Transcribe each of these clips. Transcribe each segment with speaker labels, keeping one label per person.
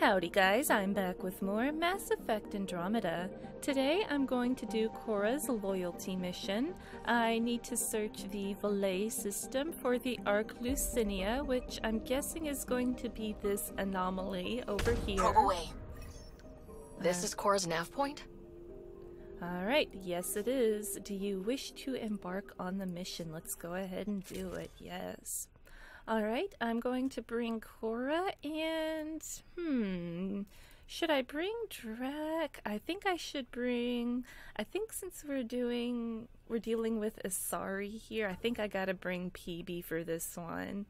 Speaker 1: Howdy, guys, I'm back with more Mass Effect Andromeda. Today I'm going to do Cora's loyalty mission. I need to search the Valet system for the Ark Leusinia, which I'm guessing is going to be this anomaly over here.
Speaker 2: Probe away. This is Cora's nav point?
Speaker 1: Alright, yes it is. Do you wish to embark on the mission? Let's go ahead and do it, yes. Alright, I'm going to bring Cora and. Hmm. Should I bring Drack? I think I should bring. I think since we're doing. We're dealing with Asari here, I think I gotta bring Peebee for this one.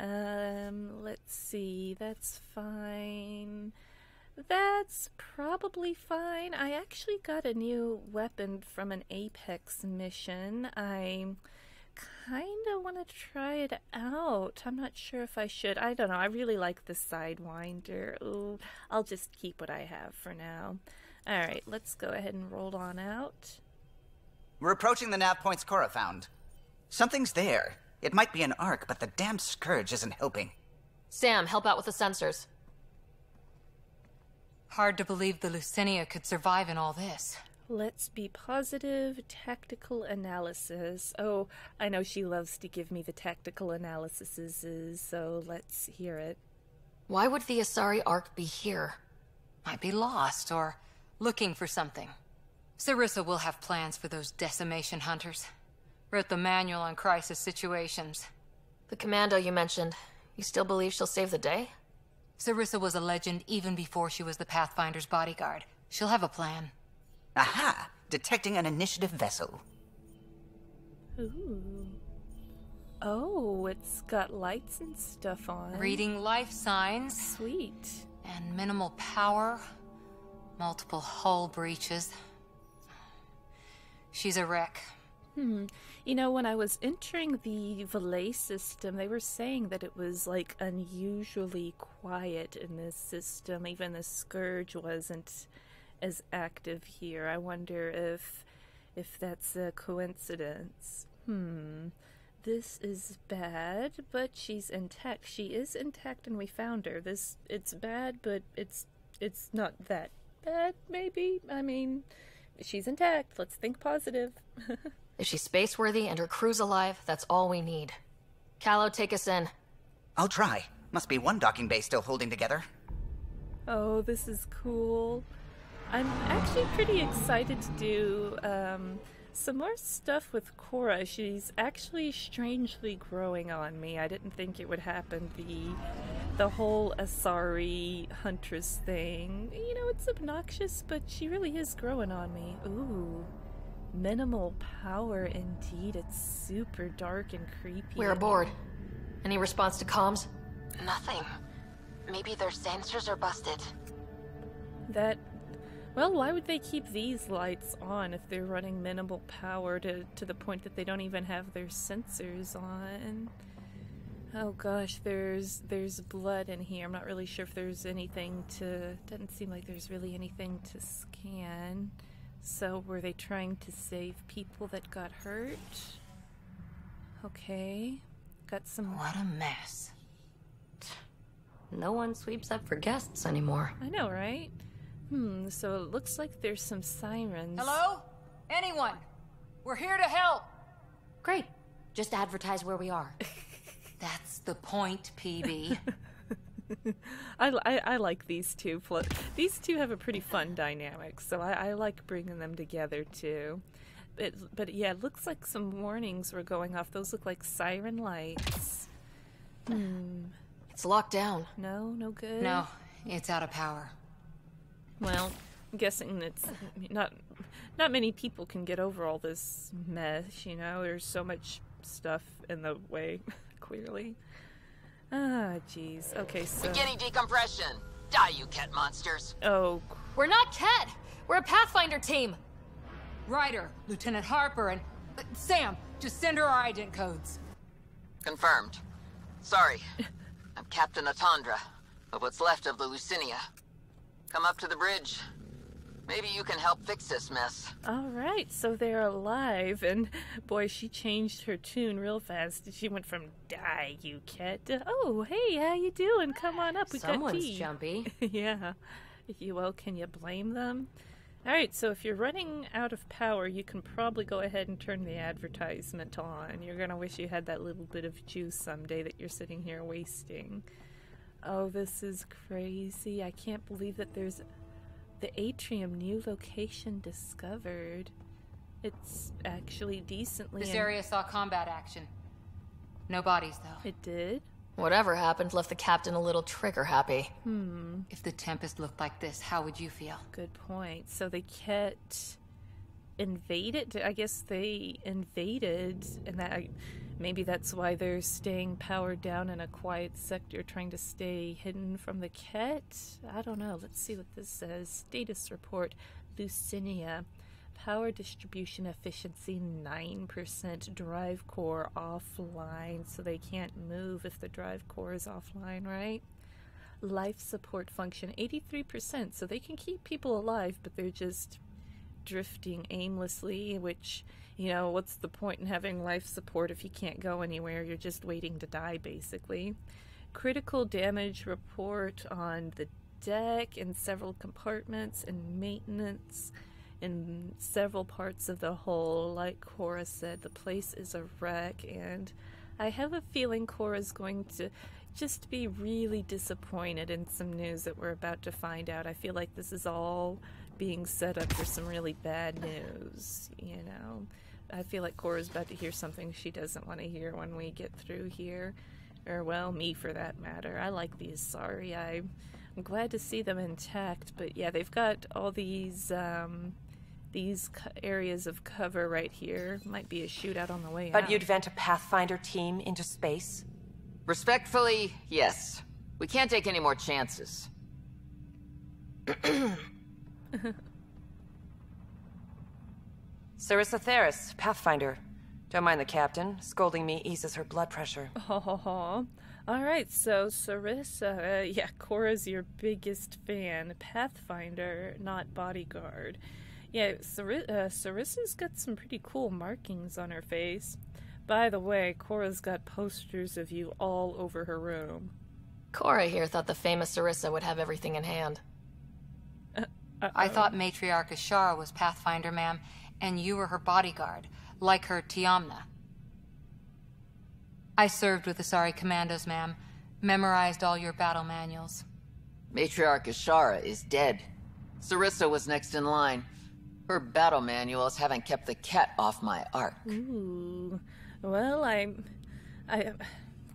Speaker 1: Um, let's see. That's fine. That's probably fine. I actually got a new weapon from an Apex mission. I kind of want to try it out. I'm not sure if I should. I don't know. I really like the Sidewinder. Ooh, I'll just keep what I have for now. All right, let's go ahead and roll on out.
Speaker 3: We're approaching the nav points Cora found. Something's there. It might be an ark, but the damn scourge isn't helping.
Speaker 2: Sam, help out with the sensors.
Speaker 4: Hard to believe the Leusinia could survive in all this.
Speaker 1: Let's be positive. Tactical analysis. Oh, I know she loves to give me the tactical analyses, so let's hear it.
Speaker 2: Why would the Asari Ark be here?
Speaker 4: Might be lost or looking for something. Sarissa will have plans for those decimation hunters. Wrote the manual on crisis situations.
Speaker 2: The commando you mentioned, you still believe she'll save the day?
Speaker 4: Sarissa was a legend even before she was the Pathfinder's bodyguard. She'll have a plan.
Speaker 3: Aha! Detecting an initiative vessel.
Speaker 1: Ooh. Oh, it's got lights and stuff on.
Speaker 4: Reading life signs.
Speaker 1: Sweet.
Speaker 4: And minimal power. Multiple hull breaches. She's a wreck.
Speaker 1: Hmm. You know, when I was entering the Valet system, they were saying that it was like unusually quiet in this system. Even the Scourge wasn't as active here. I wonder if if that's a coincidence. Hmm. This is bad, but she's intact. She is intact and we found her. This it's bad, but it's it's not that bad maybe. I mean, she's intact. Let's think positive.
Speaker 2: if she's spaceworthy and her crew's alive, that's all we need. Kallo, take us in.
Speaker 3: I'll try. Must be one docking bay still holding together.
Speaker 1: Oh, this is cool. I'm actually pretty excited to do um, some more stuff with Cora. She's actually strangely growing on me. I didn't think it would happen. The the whole Asari Huntress thing. You know, it's obnoxious, but she really is growing on me. Ooh. Minimal power indeed. It's super dark and creepy.
Speaker 2: We're aboard. Any response to comms?
Speaker 5: Nothing. Maybe their sensors are busted.
Speaker 1: That well, why would they keep these lights on if they're running minimal power to, to the point that they don't even have their sensors on? Oh gosh, there's there's blood in here. I'm not really sure if there's anything to doesn't seem like there's really anything to scan. So were they trying to save people that got hurt? Okay. Got some
Speaker 4: What a mess.
Speaker 2: No one sweeps up for guests anymore.
Speaker 1: I know, right? Hmm, so it looks like there's some sirens.
Speaker 4: Hello? Anyone? We're here to help.
Speaker 5: Great. Just advertise where we are.
Speaker 4: That's the point, Peebee.
Speaker 1: I, I, I, like these two. These two have a pretty fun dynamic, so I, I like bringing them together too. It, but yeah, it looks like some warnings were going off. Those look like siren lights. Hmm.
Speaker 2: It's locked down.
Speaker 1: No, no good.
Speaker 4: No, it's out of power.
Speaker 1: Well, I'm guessing it's not not many people can get over all this mess, you know. There's so much stuff in the way, clearly. Ah, jeez. Okay, so
Speaker 5: beginning decompression. Die, you Kett monsters.
Speaker 1: Oh,
Speaker 2: we're not Kett. We're a Pathfinder team.
Speaker 4: Ryder, Lieutenant Harper, and uh, Sam. Just send her our ident codes.
Speaker 5: Confirmed. Sorry, I'm Captain Atandra, of what's left of the Leusinia. Come up to the bridge. Maybe you can help fix this mess.
Speaker 1: All right, so they're alive, and boy, she changed her tune real fast. She went from "Die, you Kett" to "Oh, hey, how you doing? Come on up, we got
Speaker 2: Someone's
Speaker 1: tea."
Speaker 2: jumpy.
Speaker 1: yeah. You well, can you blame them? All right, so if you're running out of power, you can probably go ahead and turn the advertisement on. You're gonna wish you had that little bit of juice someday that you're sitting here wasting. Oh, this is crazy! I can't believe that there's the atrium new location discovered. It's actually decently.
Speaker 4: This
Speaker 1: in-
Speaker 4: area saw combat action. No bodies, though.
Speaker 1: It did.
Speaker 2: Whatever happened left the captain a little trigger happy. Hmm.
Speaker 4: If the Tempest looked like this, how would you feel?
Speaker 1: Good point. So they Kett invaded. I guess they invaded, and that maybe that's why they're staying powered down in a quiet sector, trying to stay hidden from the Kett. I don't know. Let's see what this says. Status report: Leusinia. Power distribution efficiency 9%. Drive core offline, so they can't move if the drive core is offline, right? life support function 83% so they can keep people alive but they're just drifting aimlessly which you know what's the point in having life support if you can't go anywhere? You're just waiting to die basically. Critical damage report on the deck and several compartments and maintenance in several parts of the hull. Like cora said the place is a wreck and i have a feeling cora's going to just be really disappointed in some news that we're about to find out. I feel like this is all being set up for some really bad news, you know. I feel like Cora's about to hear something she doesn't want to hear when we get through here. Or, well, me for that matter. I like these sorry. I, I'm glad to see them intact, but yeah, they've got all these, um, these areas of cover right here. Might be a shootout on the way
Speaker 6: But
Speaker 1: out.
Speaker 6: you'd vent a Pathfinder team into space?
Speaker 5: Respectfully, yes. We can't take any more chances.
Speaker 6: Sarissa Theris, Pathfinder. Don't mind the captain. Scolding me eases her blood pressure.
Speaker 1: Oh, all right. So Sarissa, uh, yeah, Cora's your biggest fan. Pathfinder, not bodyguard. Yeah, Sari- uh, Sarissa's got some pretty cool markings on her face. By the way, Cora's got posters of you all over her room.
Speaker 2: Cora here thought the famous Sarissa would have everything in hand.
Speaker 4: I thought Matriarch Ishara was Pathfinder, ma'am, and you were her bodyguard, like her Tiamna. I served with the Asari Commandos, ma'am. Memorized all your battle manuals.
Speaker 5: Matriarch Ishara is dead. Sarissa was next in line. Her battle manuals haven't kept the Kett off my ark.
Speaker 1: Ooh. Well, I, I,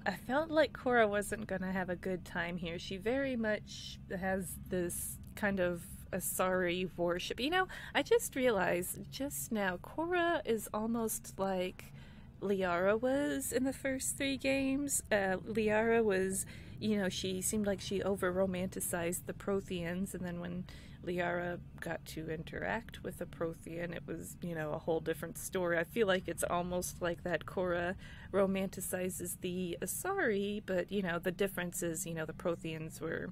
Speaker 1: I felt like Cora wasn't gonna have a good time here. She very much has this kind of Asari worship. You know, I just realized just now, Cora is almost like Liara was in the first three games. Uh, Liara was, you know, she seemed like she over romanticized the Protheans, and then when Liara got to interact with a Prothean, it was, you know, a whole different story. I feel like it's almost like that Cora romanticizes the Asari, but, you know, the difference is, you know, the Protheans were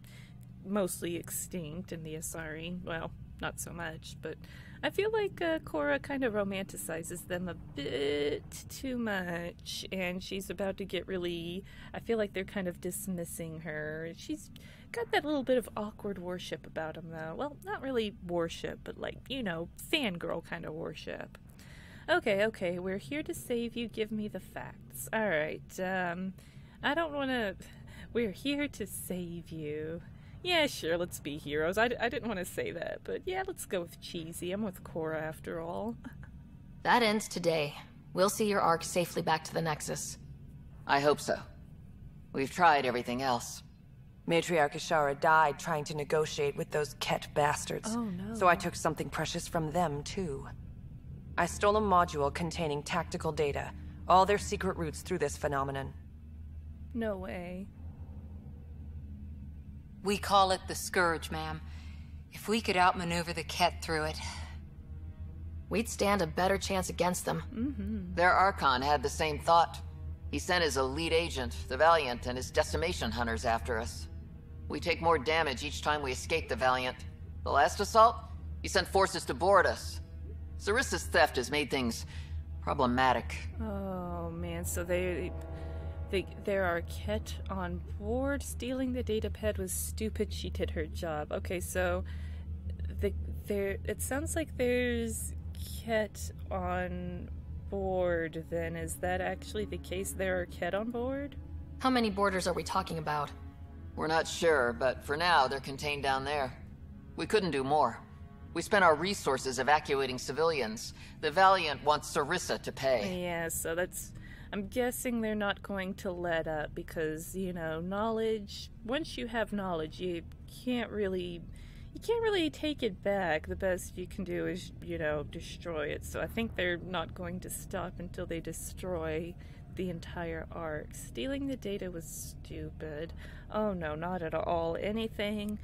Speaker 1: mostly extinct and the Asari, well, not so much, but I feel like uh, Cora kind of romanticizes them a bit too much, and she's about to get really. I feel like they're kind of dismissing her. She's got that little bit of awkward worship about him, though. Well, not really worship, but like, you know, fangirl kind of worship. Okay, okay, we're here to save you. Give me the facts. All right, um, I don't want to. We're here to save you. Yeah, sure, let's be heroes. I, I didn't want to say that, but yeah, let's go with cheesy. I'm with Cora after all.
Speaker 2: That ends today. We'll see your ark safely back to the Nexus.
Speaker 5: I hope so. We've tried everything else.
Speaker 6: Matriarch Ishara died trying to negotiate with those Kett bastards.
Speaker 1: Oh, no.
Speaker 6: So I took something precious from them, too. I stole a module containing tactical data, all their secret routes through this phenomenon.
Speaker 1: No way.
Speaker 4: We call it the Scourge, ma'am. If we could outmaneuver the Kett through it.
Speaker 2: We'd stand a better chance against them. Mm-hmm.
Speaker 5: Their Archon had the same thought. He sent his elite agent, the Valiant, and his decimation hunters after us. We take more damage each time we escape the Valiant. The last assault? He sent forces to board us. Sarissa's theft has made things problematic.
Speaker 1: Oh man, so they, they there are Kett on board. Stealing the data pad was stupid. She did her job. Okay, so the there it sounds like there's Kett on board. Then is that actually the case? There are Kett on board.
Speaker 2: How many boarders are we talking about?
Speaker 5: We're not sure, but for now, they're contained down there. We couldn't do more. We spent our resources evacuating civilians. The Valiant wants Sarissa to pay.
Speaker 1: Yeah, so that's. I'm guessing they're not going to let up because, you know, knowledge. Once you have knowledge, you can't really. You can't really take it back. The best you can do is, you know, destroy it. So I think they're not going to stop until they destroy the entire ark. Stealing the data was stupid. Oh no, not at all. Anything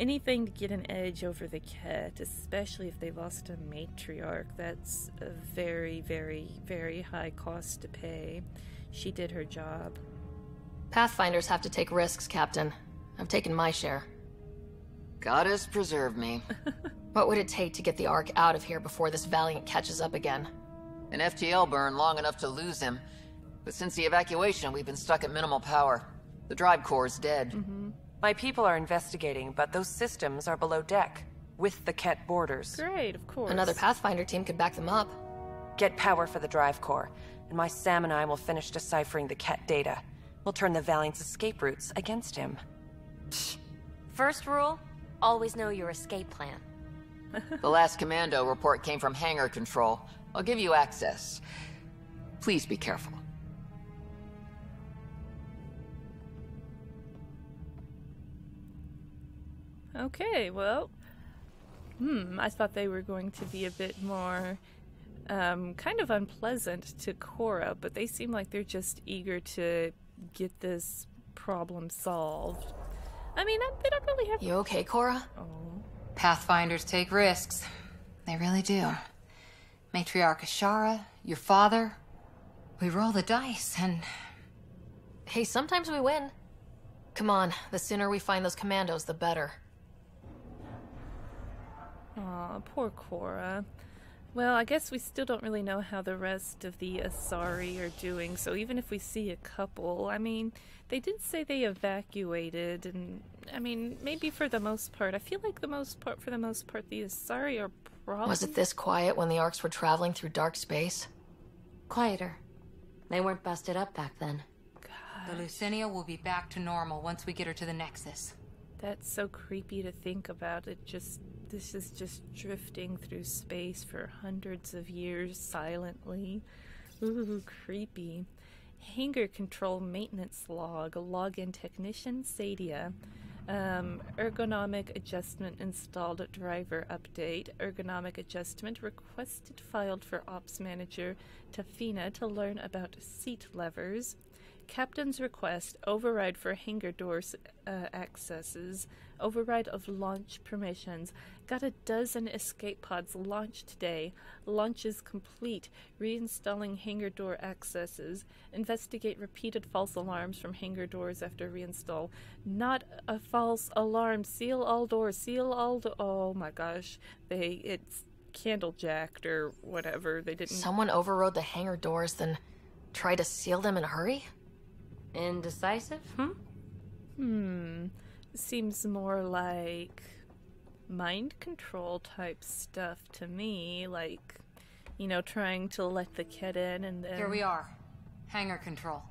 Speaker 1: anything to get an edge over the Kett, especially if they lost a matriarch. That's a very, very, very high cost to pay. She did her job.
Speaker 2: Pathfinders have to take risks, Captain. I've taken my share.
Speaker 5: Goddess preserve me.
Speaker 2: what would it take to get the Ark out of here before this Valiant catches up again?
Speaker 5: An FTL burn long enough to lose him. But since the evacuation, we've been stuck at minimal power. The drive core is dead.
Speaker 1: Mm-hmm.
Speaker 6: My people are investigating, but those systems are below deck, with the Kett borders.
Speaker 1: Great, of course.
Speaker 2: Another Pathfinder team could back them up.
Speaker 6: Get power for the drive core, and my Sam and I will finish deciphering the Kett data. We'll turn the Valiant's escape routes against him.
Speaker 7: First rule, always know your escape plan.
Speaker 5: the last commando report came from hangar control. I'll give you access. Please be careful.
Speaker 1: Okay, well, hmm, I thought they were going to be a bit more um, kind of unpleasant to Cora, but they seem like they're just eager to get this problem solved. I mean, they don't really have.
Speaker 2: You okay, Cora?
Speaker 1: Oh.
Speaker 4: Pathfinders take risks. They really do. Matriarch Ishara, your father. We roll the dice and.
Speaker 2: Hey, sometimes we win. Come on, the sooner we find those commandos, the better.
Speaker 1: Aw, poor Cora. Well, I guess we still don't really know how the rest of the Asari are doing, so even if we see a couple, I mean, they did say they evacuated, and I mean, maybe for the most part. I feel like the most part, for the most part, the Asari are probably.
Speaker 2: Was it this quiet when the Arks were traveling through dark space?
Speaker 7: Quieter. They weren't busted up back then.
Speaker 4: God. The Leusinia will be back to normal once we get her to the Nexus.
Speaker 1: That's so creepy to think about. It just this is just drifting through space for hundreds of years silently. Ooh, creepy. Hangar control maintenance log. Login technician Sadia. Um, ergonomic adjustment installed driver update. Ergonomic adjustment requested filed for ops manager Tafina to learn about seat levers. Captain's request override for hangar doors uh, accesses, override of launch permissions. Got a dozen escape pods launched today. Launch is complete. Reinstalling hangar door accesses. Investigate repeated false alarms from hangar doors after reinstall. Not a false alarm. Seal all doors. Seal all. Do- oh my gosh, they it's candle jacked or whatever. They didn't.
Speaker 2: Someone overrode the hangar doors, then tried to seal them in a hurry.
Speaker 7: Indecisive? Hmm?
Speaker 1: Hmm. Seems more like mind control type stuff to me. Like, you know, trying to let the kid in and then.
Speaker 4: Here we are. Hangar control.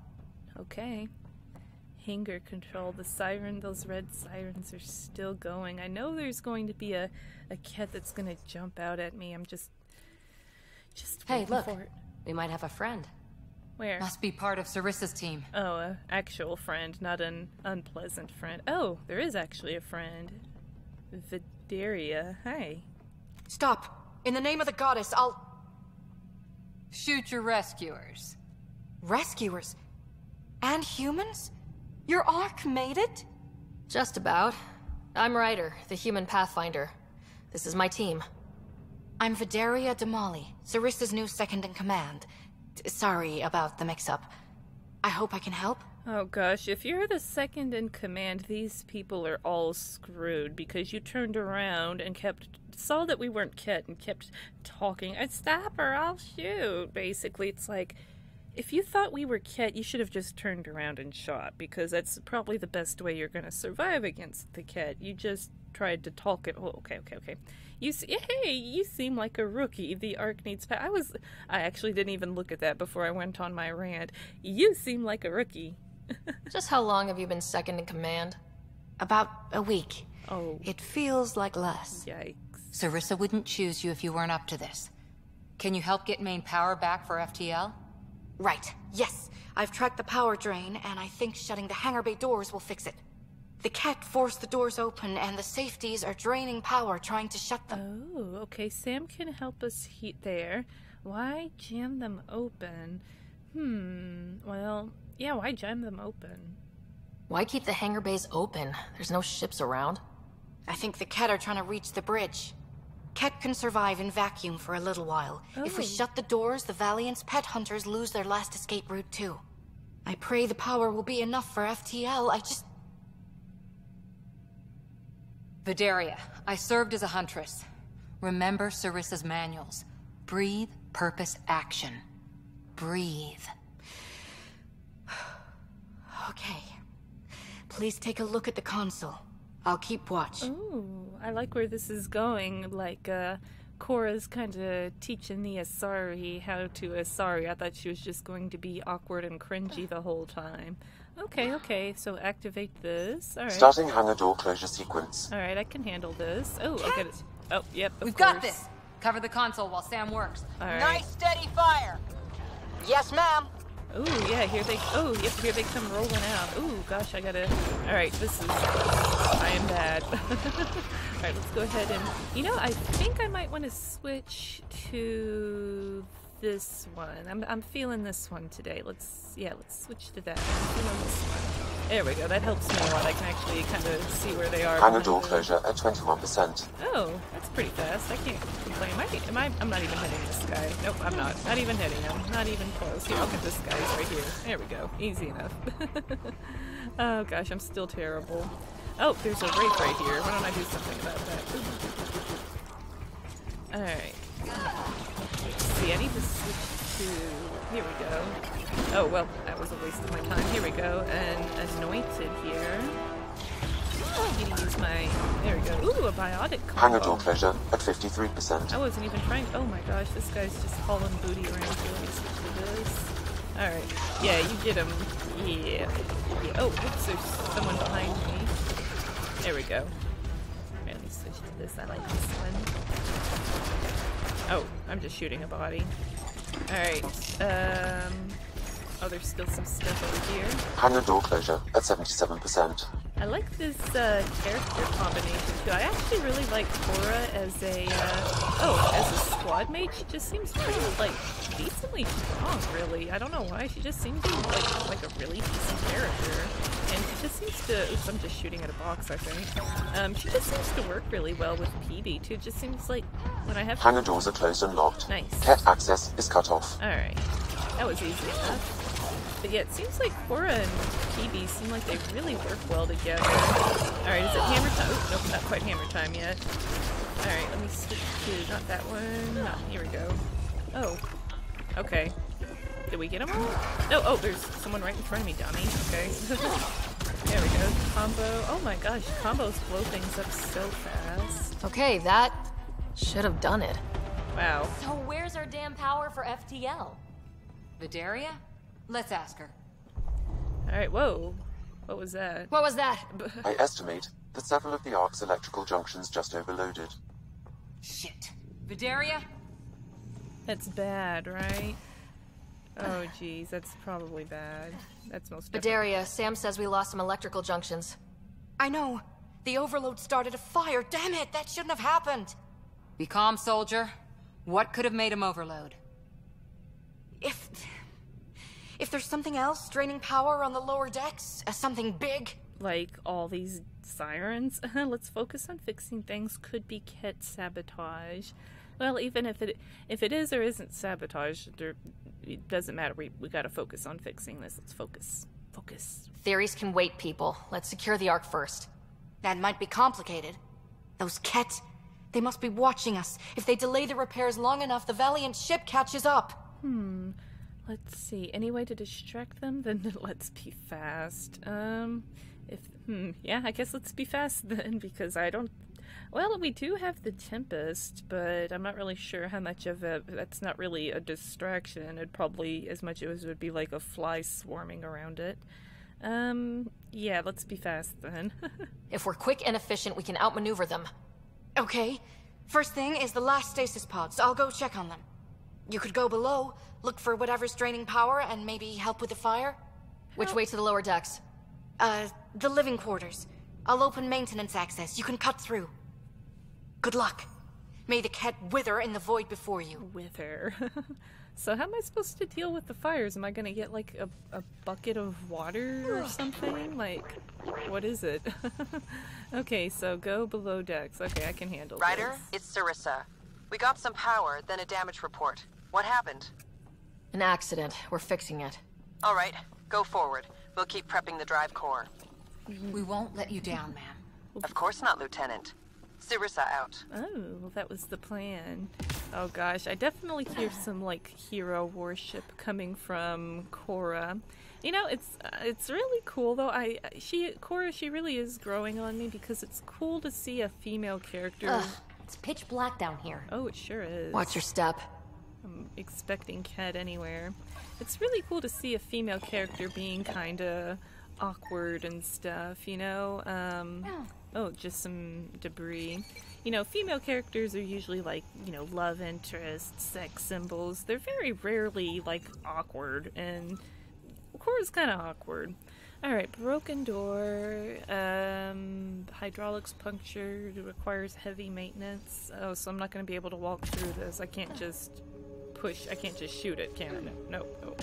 Speaker 1: Okay. Hangar control. The siren, those red sirens are still going. I know there's going to be a, a Kett that's going to jump out at me. I'm just. Just.
Speaker 7: Hey,
Speaker 1: waiting
Speaker 7: look.
Speaker 1: For it.
Speaker 7: We might have a friend.
Speaker 1: Where?
Speaker 4: Must be part of Sarissa's team.
Speaker 1: Oh, a actual friend, not an unpleasant friend. Oh, there is actually a friend. Vederia. Hi.
Speaker 6: Stop! In the name of the goddess, I'll.
Speaker 4: Shoot your rescuers.
Speaker 6: Rescuers? And humans? Your Ark made it?
Speaker 2: Just about. I'm Ryder, the human pathfinder. This is my team.
Speaker 8: I'm Vederia Damali, Sarissa's new second in command. Sorry about the mix-up. I hope I can help.
Speaker 1: Oh gosh, if you're the second in command, these people are all screwed because you turned around and kept saw that we weren't Kett and kept talking. I'd stop or I'll shoot. Basically, it's like if you thought we were Kett, you should have just turned around and shot because that's probably the best way you're going to survive against the Kett. You just tried to talk it. Oh, okay, okay, okay. You see, hey, you seem like a rookie. The ark needs. Pa- I was. I actually didn't even look at that before I went on my rant. You seem like a rookie.
Speaker 2: Just how long have you been second in command?
Speaker 8: About a week.
Speaker 1: Oh,
Speaker 8: It feels like less.
Speaker 1: yikes.
Speaker 4: Sarissa wouldn't choose you if you weren't up to this. Can you help get main power back for FTL?
Speaker 8: Right. Yes. I've tracked the power drain, and I think shutting the hangar bay doors will fix it. The Kett forced the doors open, and the safeties are draining power trying to shut them.
Speaker 1: Oh, okay. Sam can help us heat there. Why jam them open? Hmm. Well, yeah. Why jam them open?
Speaker 2: Why keep the hangar bays open? There's no ships around.
Speaker 8: I think the Kett are trying to reach the bridge. Kett can survive in vacuum for a little while. If we
Speaker 1: Oh.
Speaker 8: shut the doors, the Valiant's pet hunters lose their last escape route too. I pray the power will be enough for FTL. I just.
Speaker 4: Vederia, I served as a huntress. Remember Sarissa's manuals. Breathe, purpose, action. Breathe.
Speaker 8: Okay. Please take a look at the console. I'll keep watch.
Speaker 1: Ooh, I like where this is going. Like, uh, Cora's kind of teaching the Asari how to Asari. I thought she was just going to be awkward and cringy the whole time. Okay, okay, so activate this. Alright.
Speaker 9: Starting hangar door closure sequence.
Speaker 1: Alright, I can handle this. Oh, I'll get it. Oh, yep, of
Speaker 4: We've
Speaker 1: course.
Speaker 4: got this. Cover the console while Sam works.
Speaker 1: Alright.
Speaker 6: Nice steady fire. Yes, ma'am.
Speaker 1: Ooh, yeah, here they. Oh, yep, here they come rolling out. Ooh, gosh, I gotta. All right, this is. I am bad. all right, let's go ahead and. You know, I think I might want to switch to this one. I'm I'm feeling this one today. Let's yeah, let's switch to that. I'm feeling this one. There we go. That helps me a lot. I can actually kind of see where they are.
Speaker 9: Hangar door closure at 21%.
Speaker 1: Oh, that's pretty fast. I can't complain. Am I, am I? I'm not even hitting this guy. Nope, I'm not. Not even hitting him. Not even close. Here, I'll get this guy right here. There we go. Easy enough. oh gosh, I'm still terrible. Oh, there's a wraith right here. Why don't I do something about that? All right. See, I need to switch to. Here we go. Oh well, that was a waste of my time. Here we go, and anointed here. Oh, I'm gonna use my. There we go. Ooh, a biotic combo.
Speaker 9: Hangar door closure at 53%.
Speaker 1: I wasn't even trying. Oh my gosh, this guy's just hauling booty around. here. Let me switch to this. Alright. Yeah, you get him. Yeah. yeah. Oh, whoops, there's someone behind me. There we go. Alright, let me switch to this. I like this one. Oh, I'm just shooting a body. Alright. Um. Oh, there's still some stuff over here.
Speaker 9: Hangar door closure at 77%.
Speaker 1: I like this uh, character combination too. I actually really like Cora as a uh, oh as a squad mate. She just seems pretty like decently strong. Really, I don't know why. She just seems to like like a really decent character, and she just seems to. Oops, I'm just shooting at a box. I think. Um, she just seems to work really well with Peebee too. It just seems like when I have.
Speaker 9: Hangar doors are closed and locked.
Speaker 1: Nice.
Speaker 9: Kett access is cut off.
Speaker 1: All right, that was easy enough. But yeah, it seems like Cora and Peebee seem like they really work well together. Alright, is it hammer time? Oop, nope, not quite hammer time yet. Alright, let me switch to not that one. Not here we go. Oh. Okay. Did we get him all? No, oh, there's someone right in front of me, dummy. Okay. there we go. Combo. Oh my gosh, combos blow things up so fast.
Speaker 2: Okay, that should have done it.
Speaker 1: Wow.
Speaker 7: So where's our damn power for FTL?
Speaker 4: Vederia? Let's ask her.
Speaker 1: Alright, whoa. What was that?
Speaker 2: What was that?
Speaker 9: I estimate that several of the Ark's electrical junctions just overloaded.
Speaker 4: Shit. Vederia?
Speaker 1: That's bad, right? Oh geez, that's probably bad. That's most.
Speaker 2: Vederia, Sam says we lost some electrical junctions.
Speaker 8: I know. The overload started a fire. Damn it, that shouldn't have happened.
Speaker 4: Be calm, soldier. What could have made him overload?
Speaker 8: If. If there's something else draining power on the lower decks, uh, something big.
Speaker 1: like all these sirens. Let's focus on fixing things. Could be Kett sabotage. Well, even if it if it is or isn't sabotage, there, it doesn't matter. We we got to focus on fixing this. Let's focus. Focus.
Speaker 2: Theories can wait, people. Let's secure the Ark first.
Speaker 8: That might be complicated. Those Kett, They must be watching us. If they delay the repairs long enough, the Valiant ship catches up.
Speaker 1: Hmm. Let's see. Any way to distract them? Then let's be fast. Um, if hmm, yeah, I guess let's be fast then because I don't. Well, we do have the Tempest, but I'm not really sure how much of it. That's not really a distraction. It'd probably as much as it would be like a fly swarming around it. Um, yeah, let's be fast then.
Speaker 2: if we're quick and efficient, we can outmaneuver them.
Speaker 8: Okay. First thing is the last stasis pods. I'll go check on them. You could go below, look for whatever's draining power, and maybe help with the fire.
Speaker 2: Which way to the lower decks?
Speaker 8: Uh, the living quarters. I'll open maintenance access. You can cut through. Good luck. May the Kett wither in the void before you.
Speaker 1: Wither. so how am I supposed to deal with the fires? Am I gonna get like a, a bucket of water or something? Like, what is it? okay, so go below decks. Okay, I can handle
Speaker 6: Ryder,
Speaker 1: this.
Speaker 6: it's Sarissa. We got some power, then a damage report. What happened?
Speaker 2: An accident. We're fixing it.
Speaker 6: All right, go forward. We'll keep prepping the drive core.
Speaker 4: We won't let you down, ma'am.
Speaker 6: Of course not, Lieutenant. Sarissa out.
Speaker 1: Oh, well, that was the plan. Oh gosh, I definitely hear some like hero worship coming from Cora. You know, it's uh, it's really cool though. I she Cora she really is growing on me because it's cool to see a female character.
Speaker 7: Ugh, it's pitch black down here.
Speaker 1: Oh, it sure is.
Speaker 2: Watch your step.
Speaker 1: I'm expecting Kett anywhere. It's really cool to see a female character being kind of awkward and stuff, you know? Um, oh, just some debris. You know, female characters are usually like, you know, love interests, sex symbols. They're very rarely like awkward, and Cora's kind of awkward. All right, broken door. Um, hydraulics punctured. Requires heavy maintenance. Oh, so I'm not going to be able to walk through this. I can't just push. I can't just shoot it, can I? No, no, no.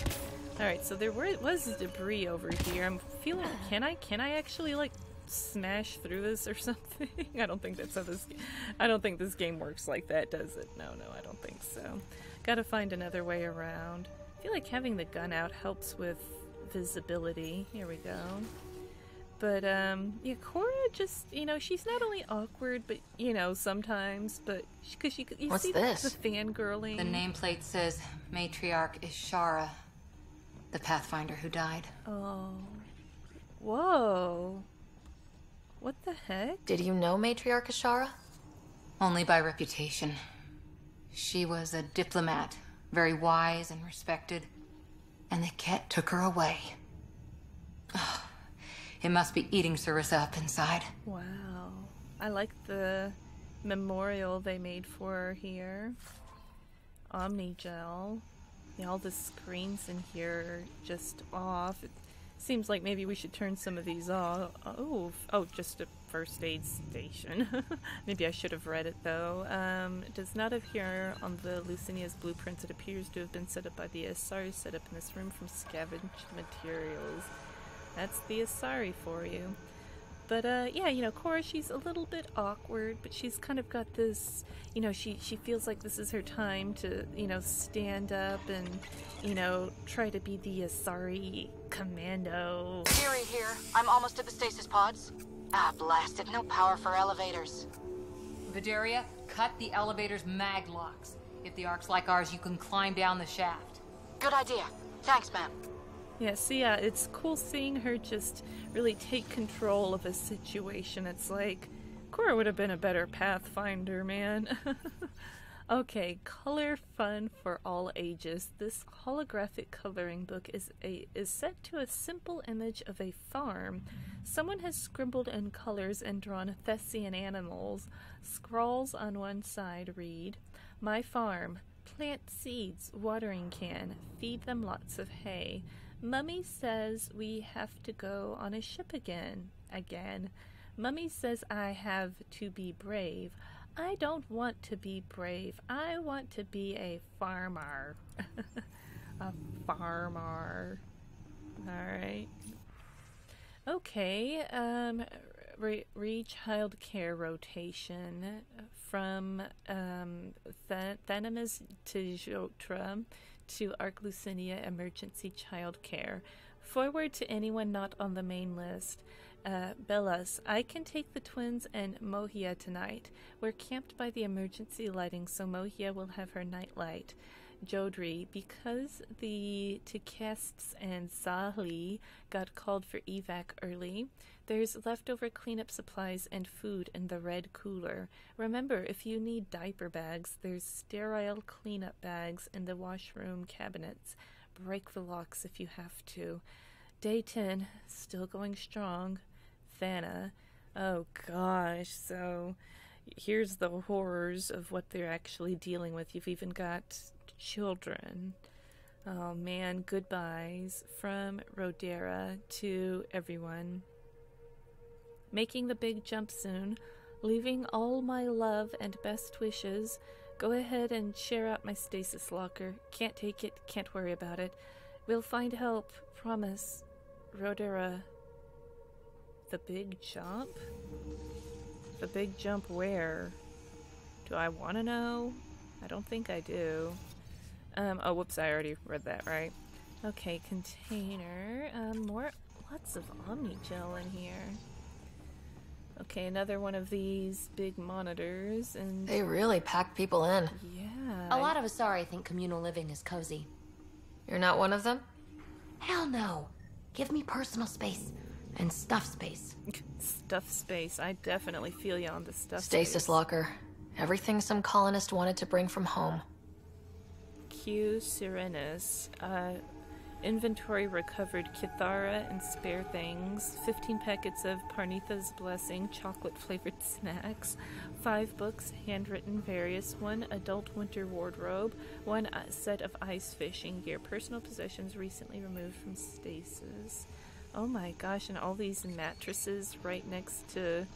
Speaker 1: All right, so there were, was debris over here. I'm feeling. Can I? Can I actually like smash through this or something? I don't think that's how this. I don't think this game works like that, does it? No, no, I don't think so. Got to find another way around. I feel like having the gun out helps with visibility. Here we go. But um, yeah, Cora just you know she's not only awkward, but you know sometimes, but because she, you
Speaker 2: What's
Speaker 1: see
Speaker 2: this?
Speaker 1: the fangirling.
Speaker 4: The nameplate says Matriarch Ishara, the Pathfinder who died.
Speaker 1: Oh, whoa! What the heck?
Speaker 2: Did you know Matriarch Ishara?
Speaker 4: Only by reputation. She was a diplomat, very wise and respected, and the Kett took her away. It must be eating Sarissa up inside.
Speaker 1: Wow, I like the memorial they made for her here. Omnigel. Yeah, all the screens in here just off. It seems like maybe we should turn some of these off. Oh, oh, just a first aid station. maybe I should have read it though. Um, it does not appear on the Leusinia's blueprints. It appears to have been set up by the Asari set up in this room from scavenged materials. That's the Asari for you. But uh, yeah, you know, Cora, she's a little bit awkward, but she's kind of got this, you know, she she feels like this is her time to, you know, stand up and, you know, try to be the Asari commando.
Speaker 8: Fury here. I'm almost at the stasis pods. Ah, blast it. No power for elevators.
Speaker 4: Vederia, cut the elevator's mag locks. If the ark's like ours, you can climb down the shaft.
Speaker 8: Good idea. Thanks, ma'am.
Speaker 1: Yeah, so yeah, it's cool seeing her just really take control of a situation. It's like Cora would have been a better Pathfinder, man. okay, color fun for all ages. This holographic coloring book is a is set to a simple image of a farm. Someone has scribbled in colors and drawn Thessian animals. Scrawls on one side read, "My farm. Plant seeds, watering can, feed them lots of hay." Mummy says we have to go on a ship again. Again. Mummy says I have to be brave. I don't want to be brave. I want to be a farmer. a farmer. Alright. Okay, um, re, re child care rotation from um, Th- Thanamis to Jotra to Ark Leusinia Emergency Child Care. Forward to anyone not on the main list. Uh, Bellas, I can take the twins and Mohia tonight. We're camped by the emergency lighting, so Mohia will have her night light. Jodri, because the Tikasts and Zahli got called for evac early, there's leftover cleanup supplies and food in the red cooler. Remember, if you need diaper bags, there's sterile cleanup bags in the washroom cabinets. Break the locks if you have to. Day 10, still going strong. Thana. Oh gosh, so here's the horrors of what they're actually dealing with. You've even got children. Oh man, goodbyes from Rodera to everyone. Making the big jump soon, leaving all my love and best wishes. Go ahead and share out my stasis locker. Can't take it, can't worry about it. We'll find help, promise. Rodera. The big jump? The big jump where? Do I want to know? I don't think I do. Um, oh, whoops, I already read that, right? Okay, container. Um, more, lots of Omni gel in here. Okay, another one of these big monitors, and
Speaker 2: They really pack people in.
Speaker 1: yeah,
Speaker 7: A lot of us, Asari think communal living is cozy.
Speaker 2: You're not one of them?
Speaker 7: Hell no. Give me personal space and stuff space.
Speaker 1: stuff space. I definitely feel you on the stuff
Speaker 2: Stasis
Speaker 1: space.
Speaker 2: locker. Everything some colonist wanted to bring from home.
Speaker 1: Q Sirenis. Uh, inventory recovered Kithara and spare things. 15 packets of Parnitha's Blessing chocolate flavored snacks. Five books, handwritten, various. One adult winter wardrobe. One uh, set of ice fishing gear. Personal possessions recently removed from stasis. Oh my gosh, and all these mattresses right next to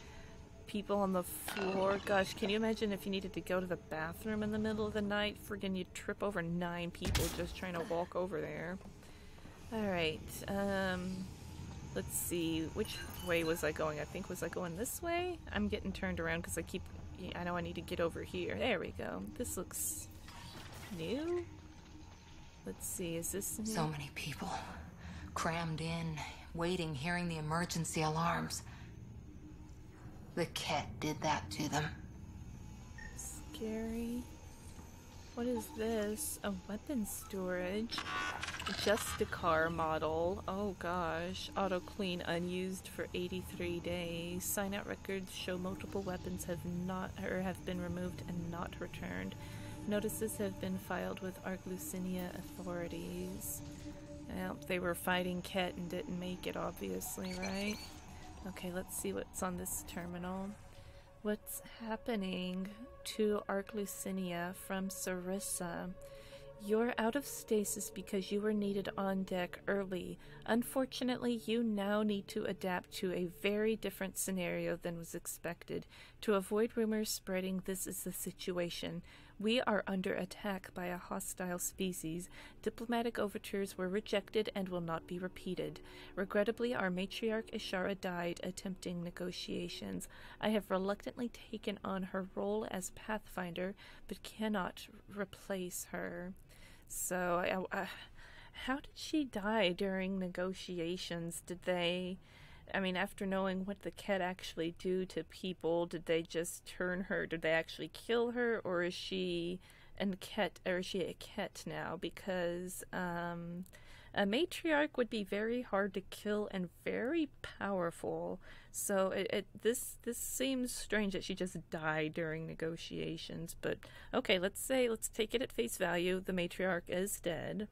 Speaker 1: people on the floor. Gosh, can you imagine if you needed to go to the bathroom in the middle of the night? Friggin' you'd trip over nine people just trying to walk over there. Alright, um, let's see. Which way was I going? I think, was I going this way? I'm getting turned around because I keep. I know I need to get over here. There we go. This looks new? Let's see, is this new?
Speaker 4: So many people crammed in, waiting, hearing the emergency alarms. The Kett did that to them.
Speaker 1: Scary. What is this? A weapon storage. Just a car model. Oh gosh. Auto clean unused for 83 days. Sign out records show multiple weapons have not or have been removed and not returned. Notices have been filed with Ark Leusinia authorities. Well, they were fighting Kett and didn't make it, obviously, right? Okay, let's see what's on this terminal. What's happening to Ark Leusinia from Sarissa? You're out of stasis because you were needed on deck early. Unfortunately, you now need to adapt to a very different scenario than was expected. To avoid rumors spreading, this is the situation. We are under attack by a hostile species. Diplomatic overtures were rejected and will not be repeated. Regrettably, our matriarch Ishara died attempting negotiations. I have reluctantly taken on her role as Pathfinder, but cannot replace her. So, how did she die during negotiations? Did they. I mean, after knowing what the Kett actually do to people, did they just turn her? Did they actually kill her, or is she an Kett? or is she a Kett now? Because um, a matriarch would be very hard to kill and very powerful. So it, it this this seems strange that she just died during negotiations. But okay, let's say let's take it at face value. The matriarch is dead.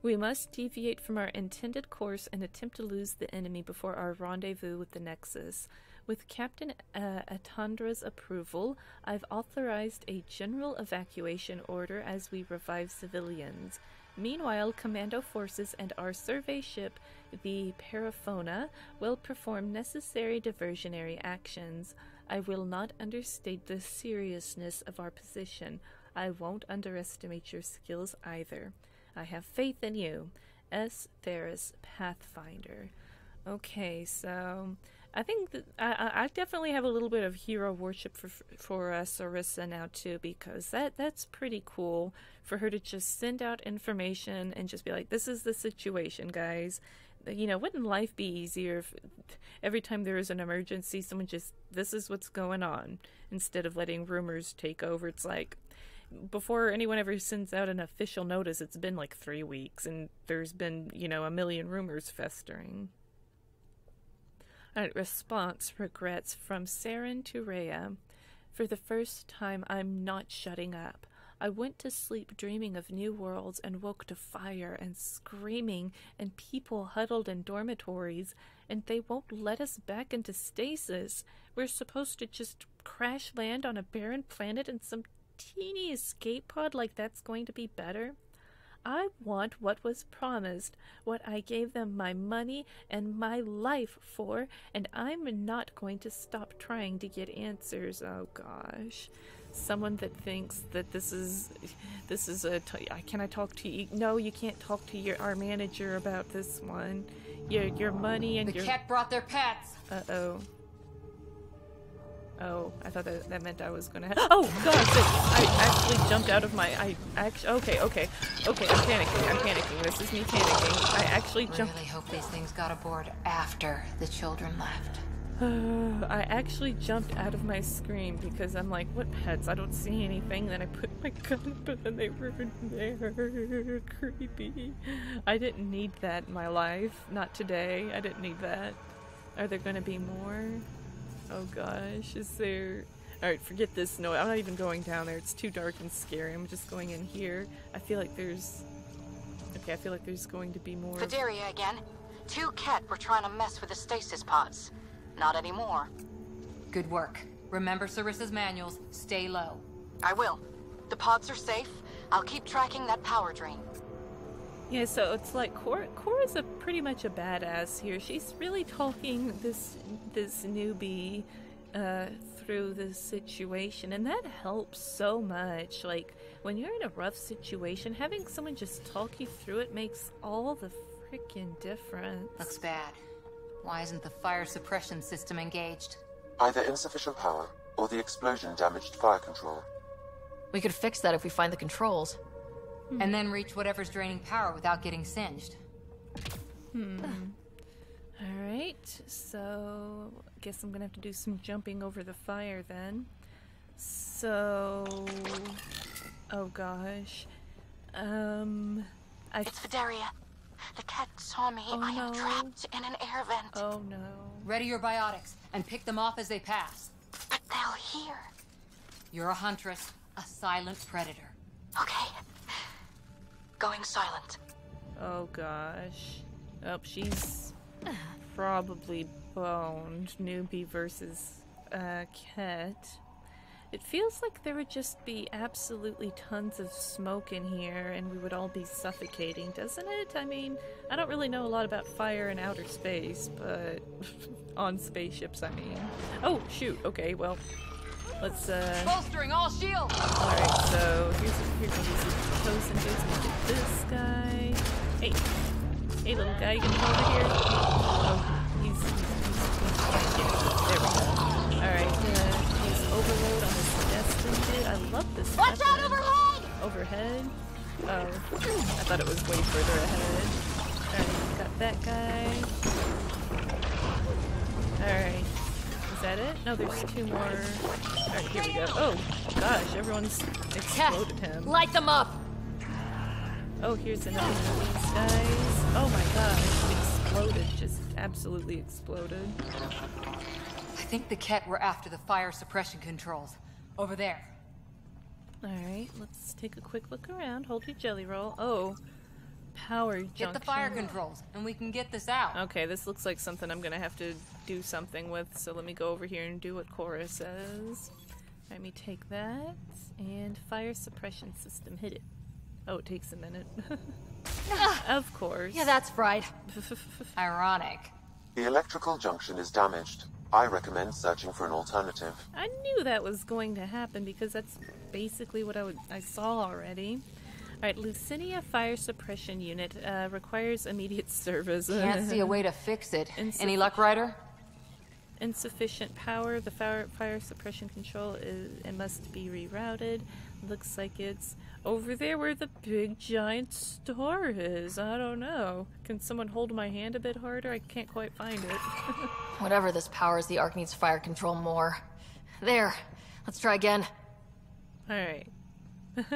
Speaker 1: We must deviate from our intended course and attempt to lose the enemy before our rendezvous with the Nexus. With Captain uh, Atandra's approval, I've authorized a general evacuation order as we revive civilians. Meanwhile, Commando forces and our survey ship, the Paraphona, will perform necessary diversionary actions. I will not understate the seriousness of our position. I won't underestimate your skills either. I have faith in you. S. Theris, Pathfinder. Okay, so I think that I, I definitely have a little bit of hero worship for for uh, Sarissa now too, because that that's pretty cool for her to just send out information and just be like, "This is the situation, guys. you know, wouldn't life be easier if every time there is an emergency, someone just, this is what's going on, instead of letting rumors take over? It's like, before anyone ever sends out an official notice, it's been like three weeks, and there's been, you know, a million rumors festering. Response regrets from Saren to Rhea. For the first time, I'm not shutting up. I went to sleep dreaming of new worlds and woke to fire and screaming and people huddled in dormitories, and they won't let us back into stasis. We're supposed to just crash land on a barren planet in some teeny escape pod like that's going to be better. I want what was promised, what I gave them my money and my life for, and I'm not going to stop trying to get answers. Oh gosh. Someone that thinks that this is this is a t- can I talk to you? No, you can't talk to your our manager about this one. Your your money and
Speaker 4: The
Speaker 1: your
Speaker 4: cat brought their pets.
Speaker 1: uh oh. I thought that, that meant I was gonna. Oh God! I actually jumped out of my. I actually. Okay, okay, okay. I'm panicking. I'm panicking. This is me panicking. I actually jumped.
Speaker 4: Really hope these things got aboard after the children left.
Speaker 1: I actually jumped out of my screen because I'm like, what pets? I don't see anything. Then I put my gun, but then they were there. Creepy. I didn't need that in my life. Not today. I didn't need that. Are there gonna be more? Oh gosh, is there. Alright, forget this. No, I'm not even going down there. It's too dark and scary. I'm just going in here. I feel like there's. Okay, I feel like there's going to be more.
Speaker 8: Vederia again. Two Kett were trying to mess with the stasis pods. Not anymore.
Speaker 4: Good work. Remember Sarissa's manuals. Stay low.
Speaker 8: I will. The pods are safe. I'll keep tracking that power drain.
Speaker 1: Yeah, so it's like Cora, Cora's a pretty much a badass here. She's really talking this this newbie uh, through the situation, and that helps so much. Like when you're in a rough situation, having someone just talk you through it makes all the freaking difference.
Speaker 4: Looks bad. Why isn't the fire suppression system engaged?
Speaker 9: Either insufficient power, or the explosion damaged fire control.
Speaker 2: We could fix that if we find the controls.
Speaker 4: And then reach whatever's draining power without getting singed.
Speaker 1: Hmm. All right, so I guess I'm gonna have to do some jumping over the fire then. So, oh gosh, um, I.
Speaker 8: It's Vederia. The Kett saw me.
Speaker 1: Oh,
Speaker 8: I am
Speaker 1: no.
Speaker 8: trapped in an air vent.
Speaker 1: Oh no.
Speaker 4: Ready your biotics and pick them off as they pass.
Speaker 8: But they'll hear.
Speaker 4: You're a huntress, a silent predator.
Speaker 8: Okay. Going silent.
Speaker 1: Oh gosh. Oh, she's probably boned. Newbie versus uh, Kett. It feels like there would just be absolutely tons of smoke in here and we would all be suffocating, doesn't it? I mean, I don't really know a lot about fire in outer space, but on spaceships, I mean. Oh, shoot. Okay, well, let's uh
Speaker 4: Bolstering all shields!
Speaker 1: Alright, so here's here's what he's chosen to do. This guy. Hey. Hey little guy, you gonna come over here? Oh, he's he's, he's, he's yeah, there we go. Alright, uh, he's overload on his destined dude. I love this.
Speaker 7: Watch out overhead!
Speaker 1: Overhead? Oh. I thought it was way further ahead. Alright, got that guy. Alright. Is that it? No, there's two more. Alright, here we go. Oh, gosh, everyone's exploded him.
Speaker 7: Light them up!
Speaker 1: Oh, here's another one of these guys. Oh my gosh, exploded. Just absolutely exploded.
Speaker 4: I think the Kett were after the fire suppression controls. Over there.
Speaker 1: Alright, let's take a quick look around. Hold your jelly roll. Oh, power junction.
Speaker 4: Get the fire controls, and we can get this out.
Speaker 1: Okay, this looks like something I'm gonna have to do something with, so let me go over here and do what Cora says. Let me take that, and fire suppression system, hit it. Oh, it takes a minute. of course.
Speaker 7: Yeah, that's right.
Speaker 4: Ironic.
Speaker 9: The electrical junction is damaged. I recommend searching for an alternative.
Speaker 1: I knew that was going to happen because that's basically what I would I saw already. All right, Leusinia Fire Suppression Unit uh, requires immediate service.
Speaker 4: Can't see a way to fix it.
Speaker 1: Insuffi-
Speaker 4: Any luck, Ryder?
Speaker 1: insufficient power. The fire, fire suppression control is it must be rerouted. Looks like it's over there where the big giant star is. I don't know. Can someone hold my hand a bit harder? I can't quite find it.
Speaker 2: Whatever this powers, the Ark needs fire control more. There. Let's try again.
Speaker 1: Alright.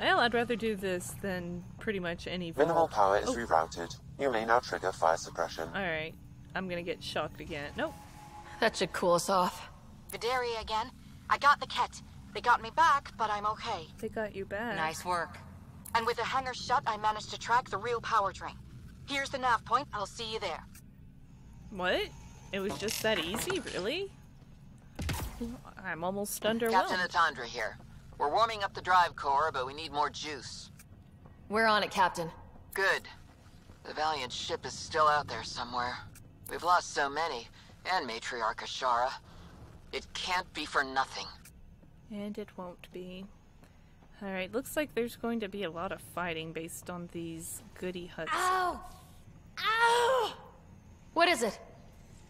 Speaker 1: well, I'd rather do this than pretty much any
Speaker 9: Minimal
Speaker 1: vault.
Speaker 9: power is
Speaker 1: Oh.
Speaker 9: rerouted. You may now trigger fire suppression.
Speaker 1: Alright. I'm gonna get shocked again. Nope.
Speaker 2: That should cool us off.
Speaker 8: Vederia again. I got the Kett. They got me back, but I'm okay.
Speaker 1: They got you back.
Speaker 4: Nice work.
Speaker 8: And with the hangar shut, I managed to track the real power drain. Here's the nav point. I'll see you there.
Speaker 1: What? It was just that easy, really? I'm almost underwhelmed.
Speaker 5: Captain Atandra here. We're warming up the drive core, but we need more juice.
Speaker 2: We're on it, Captain.
Speaker 5: Good. The Valiant ship is still out there somewhere. We've lost so many, and Matriarch Ishara. It can't be for nothing.
Speaker 1: And it won't be. Alright, looks like there's going to be a lot of fighting based on these goody huts.
Speaker 7: Ow! Ow!
Speaker 2: What is it?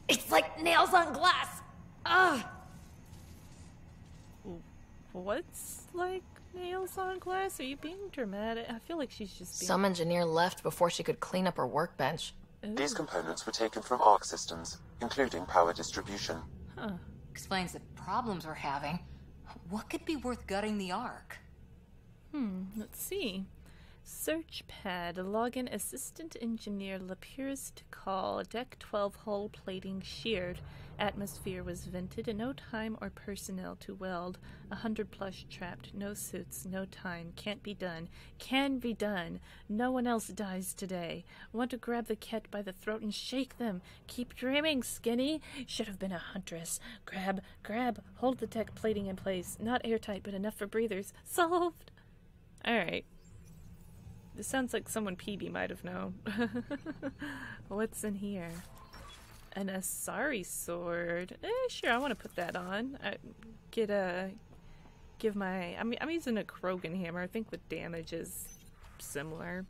Speaker 7: It's like nails on glass. Ugh!
Speaker 1: What's like nails on glass? Are you being dramatic? I feel like she's just being.
Speaker 2: Some engineer left before she could clean up her workbench.
Speaker 9: These components were taken from Ark systems, including power distribution.
Speaker 4: Explains the problems we're having. What could be worth gutting the Ark?
Speaker 1: Hmm, let's see. Search pad. Login assistant engineer Lapierre to call. Deck 12 hull plating sheared. Atmosphere was vented. and No time or personnel to weld. A hundred plus trapped. No suits. No time. Can't be done. Can be done. No one else dies today. Want to grab the cat by the throat and shake them. Keep dreaming, skinny. Should have been a huntress. Grab, grab. Hold the deck plating in place. Not airtight, but enough for breathers. Solved. Alright. This sounds like someone Peebee might have known. What's in here? An Asari sword. Eh, sure, I want to put that on. I, get a. Give my. I'm, I'm using a Krogan hammer. I think the damage is similar.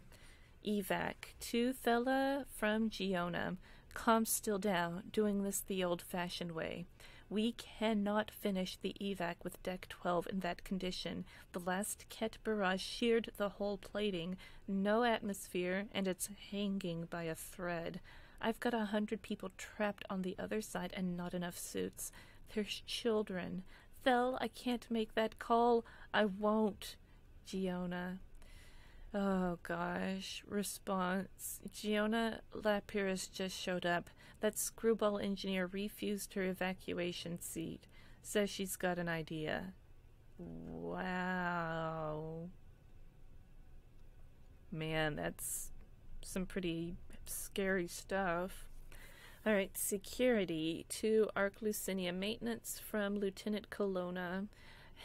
Speaker 1: Evac. To Thela from Giona. Calm still down, doing this the old fashioned way. We cannot finish the evac with Deck 12 in that condition. The last Kett barrage sheared the whole plating, no atmosphere, and it's hanging by a thread. I've got a hundred people trapped on the other side and not enough suits. There's children. Thel, I can't make that call. I won't. Giona. Oh gosh. Response. Giona Lapierre just showed up. That screwball engineer refused her evacuation seat. Says she's got an idea. Wow. Man, that's some pretty scary stuff. Alright, security to Ark Leusinia maintenance from Lieutenant Colonna.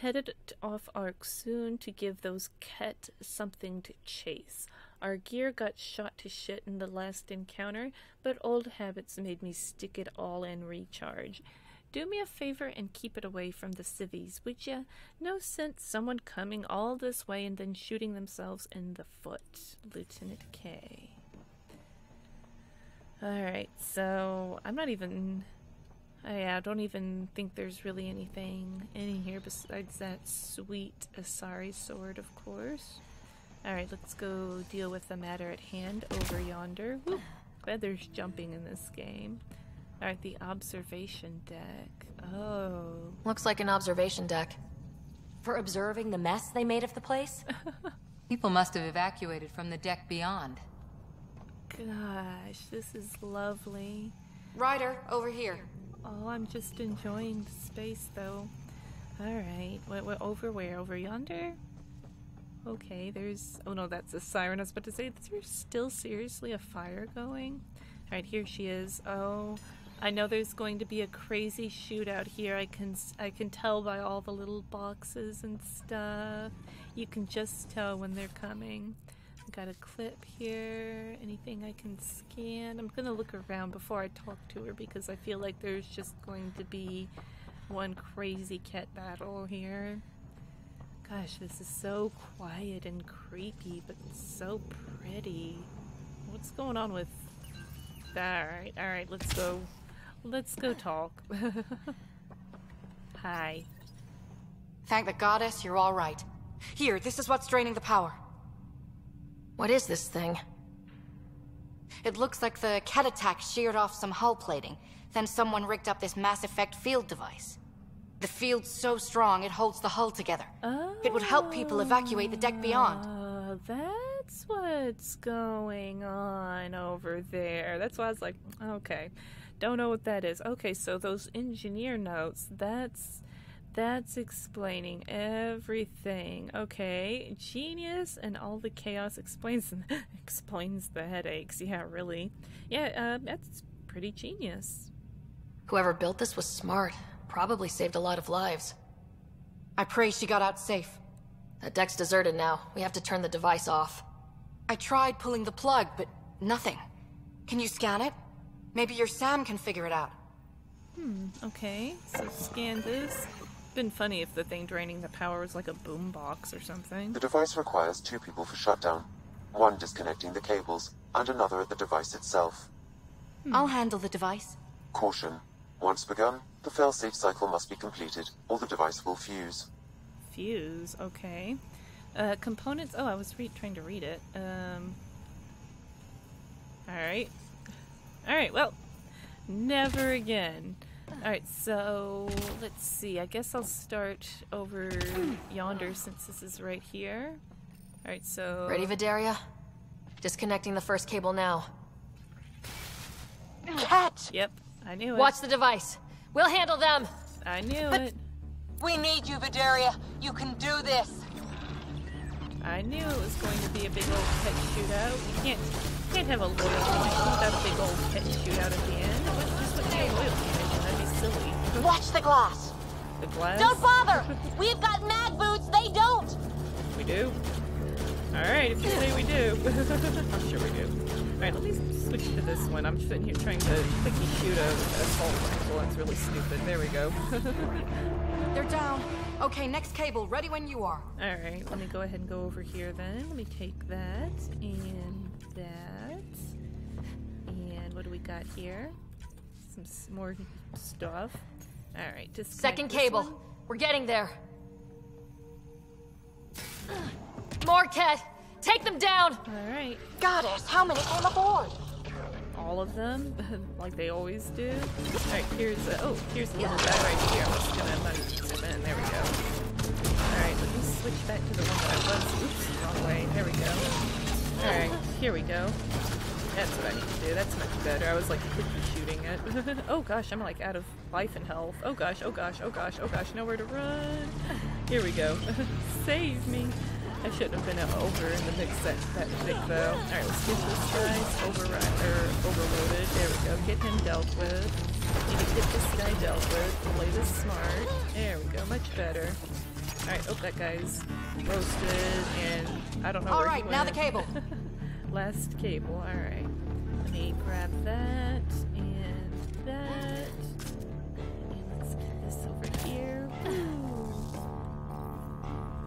Speaker 1: Headed off Ark soon to give those Kett something to chase. Our gear got shot to shit in the last encounter, but old habits made me stick it all in recharge. Do me a favor and keep it away from the civvies, would ya? No sense someone coming all this way and then shooting themselves in the foot. Lieutenant K. Alright, so I'm not even. I uh, don't even think there's really anything in here besides that sweet Asari sword, of course. Alright, let's go deal with the matter at hand over yonder. Whoop! Glad there's jumping in this game. Alright, the observation deck. Oh.
Speaker 2: Looks like an observation deck.
Speaker 7: For observing the mess they made of the place?
Speaker 4: People must have evacuated from the deck beyond.
Speaker 1: Gosh, this is lovely.
Speaker 8: Ryder, over here.
Speaker 1: Oh, I'm just enjoying the space though. Alright, what, what, over where? Over yonder? Okay, there's. Oh no, that's a siren. I was about to say, there's still seriously a fire going? Alright, here she is. Oh, I know there's going to be a crazy shootout here. I can I can tell by all the little boxes and stuff. You can just tell when they're coming. Got a clip here. Anything I can scan? I'm gonna look around before I talk to her because I feel like there's just going to be one crazy Kett battle here. Gosh, this is so quiet and creepy, but so pretty. What's going on with? Alright, alright, let's go let's go talk. Hi.
Speaker 8: Thank the goddess you're all right. Here, this is what's draining the power.
Speaker 2: What is this thing?
Speaker 8: It looks like the Kett attack sheared off some hull plating. Then someone rigged up this Mass Effect field device. The field's so strong it holds the hull together. It would help people evacuate the deck beyond.
Speaker 1: Oh, that's what's going on over there. That's why I was like, okay, don't know what that is. Okay, so those engineer notes, that's that's explaining everything. Okay, genius and all the chaos explains explains the headaches. Yeah, really. Yeah, uh, that's pretty genius.
Speaker 2: Whoever built this was smart. Probably saved a lot of lives.
Speaker 8: I pray she got out safe.
Speaker 2: That deck's deserted now. We have to turn the device off.
Speaker 8: I tried pulling the plug, but nothing. Can you scan it? Maybe your Sam can figure it out.
Speaker 1: Hmm, okay. So scan this. Been funny if the thing draining the power was like a boombox or something.
Speaker 9: The device requires two people for shutdown. One disconnecting the cables, and another at the device itself.
Speaker 8: I'll handle the device.
Speaker 9: Caution. Once begun, the failsafe cycle must be completed, or the device will fuse.
Speaker 1: Fuse, okay. Uh, components. Oh, I was re- trying to read it. Um. Alright. Alright, well, never again. Alright, so let's see. I guess I'll start over yonder since this is right here. Alright, so.
Speaker 2: Ready, Vederia? Disconnecting the first cable now.
Speaker 4: Kett!
Speaker 1: Yep, I knew it.
Speaker 2: Watch the device. We'll handle them.
Speaker 1: I knew
Speaker 4: But-
Speaker 1: it.
Speaker 4: We need you, Vederia. You can do this.
Speaker 1: I knew it was going to be a big old pet shootout. You can't can't have a mission without a big old pet shootout at the end. What just would be
Speaker 7: Watch the glass.
Speaker 1: The glass.
Speaker 7: Don't bother. We've got mag boots. They don't.
Speaker 1: We do. All right, if you say we do. I'm sure we do. All right, let me switch to this one. I'm sitting here trying to quickly shoot a assault rifle. That's really stupid. There we go.
Speaker 8: They're down. Okay, next cable, ready when you are.
Speaker 1: All right, let me go ahead and go over here then. Let me take that and that. And what do we got here? Some more stuff. All right, just
Speaker 2: Second cable. We're getting there. More Kett! Take them down!
Speaker 1: All right,
Speaker 7: Goddess, how many came aboard?
Speaker 1: all of them, like they always do. All right, here's a, oh, here's a little guy right here. I'm just gonna let me zoom in. There we go. All right, let me switch back to the one that I was. Oops, wrong way. There we go. All right, here we go. That's what I need to do. That's much better. I was like quickly shooting it. oh gosh, I'm like out of life and health. Oh gosh, oh gosh, oh gosh, oh gosh, nowhere to run. Here we go. Save me. I shouldn't have been over in the mix that, that big though. Alright, let's get this guy override or overloaded. There we go. Get him dealt with. Need to get this guy dealt with. Play this smart. There we go. Much better. Alright, oh that guy's roasted and I don't know
Speaker 8: All
Speaker 1: where
Speaker 8: right,
Speaker 1: he
Speaker 8: now the cable.
Speaker 1: Last cable, alright. Let me grab that and that. And let's get this over here. Ooh.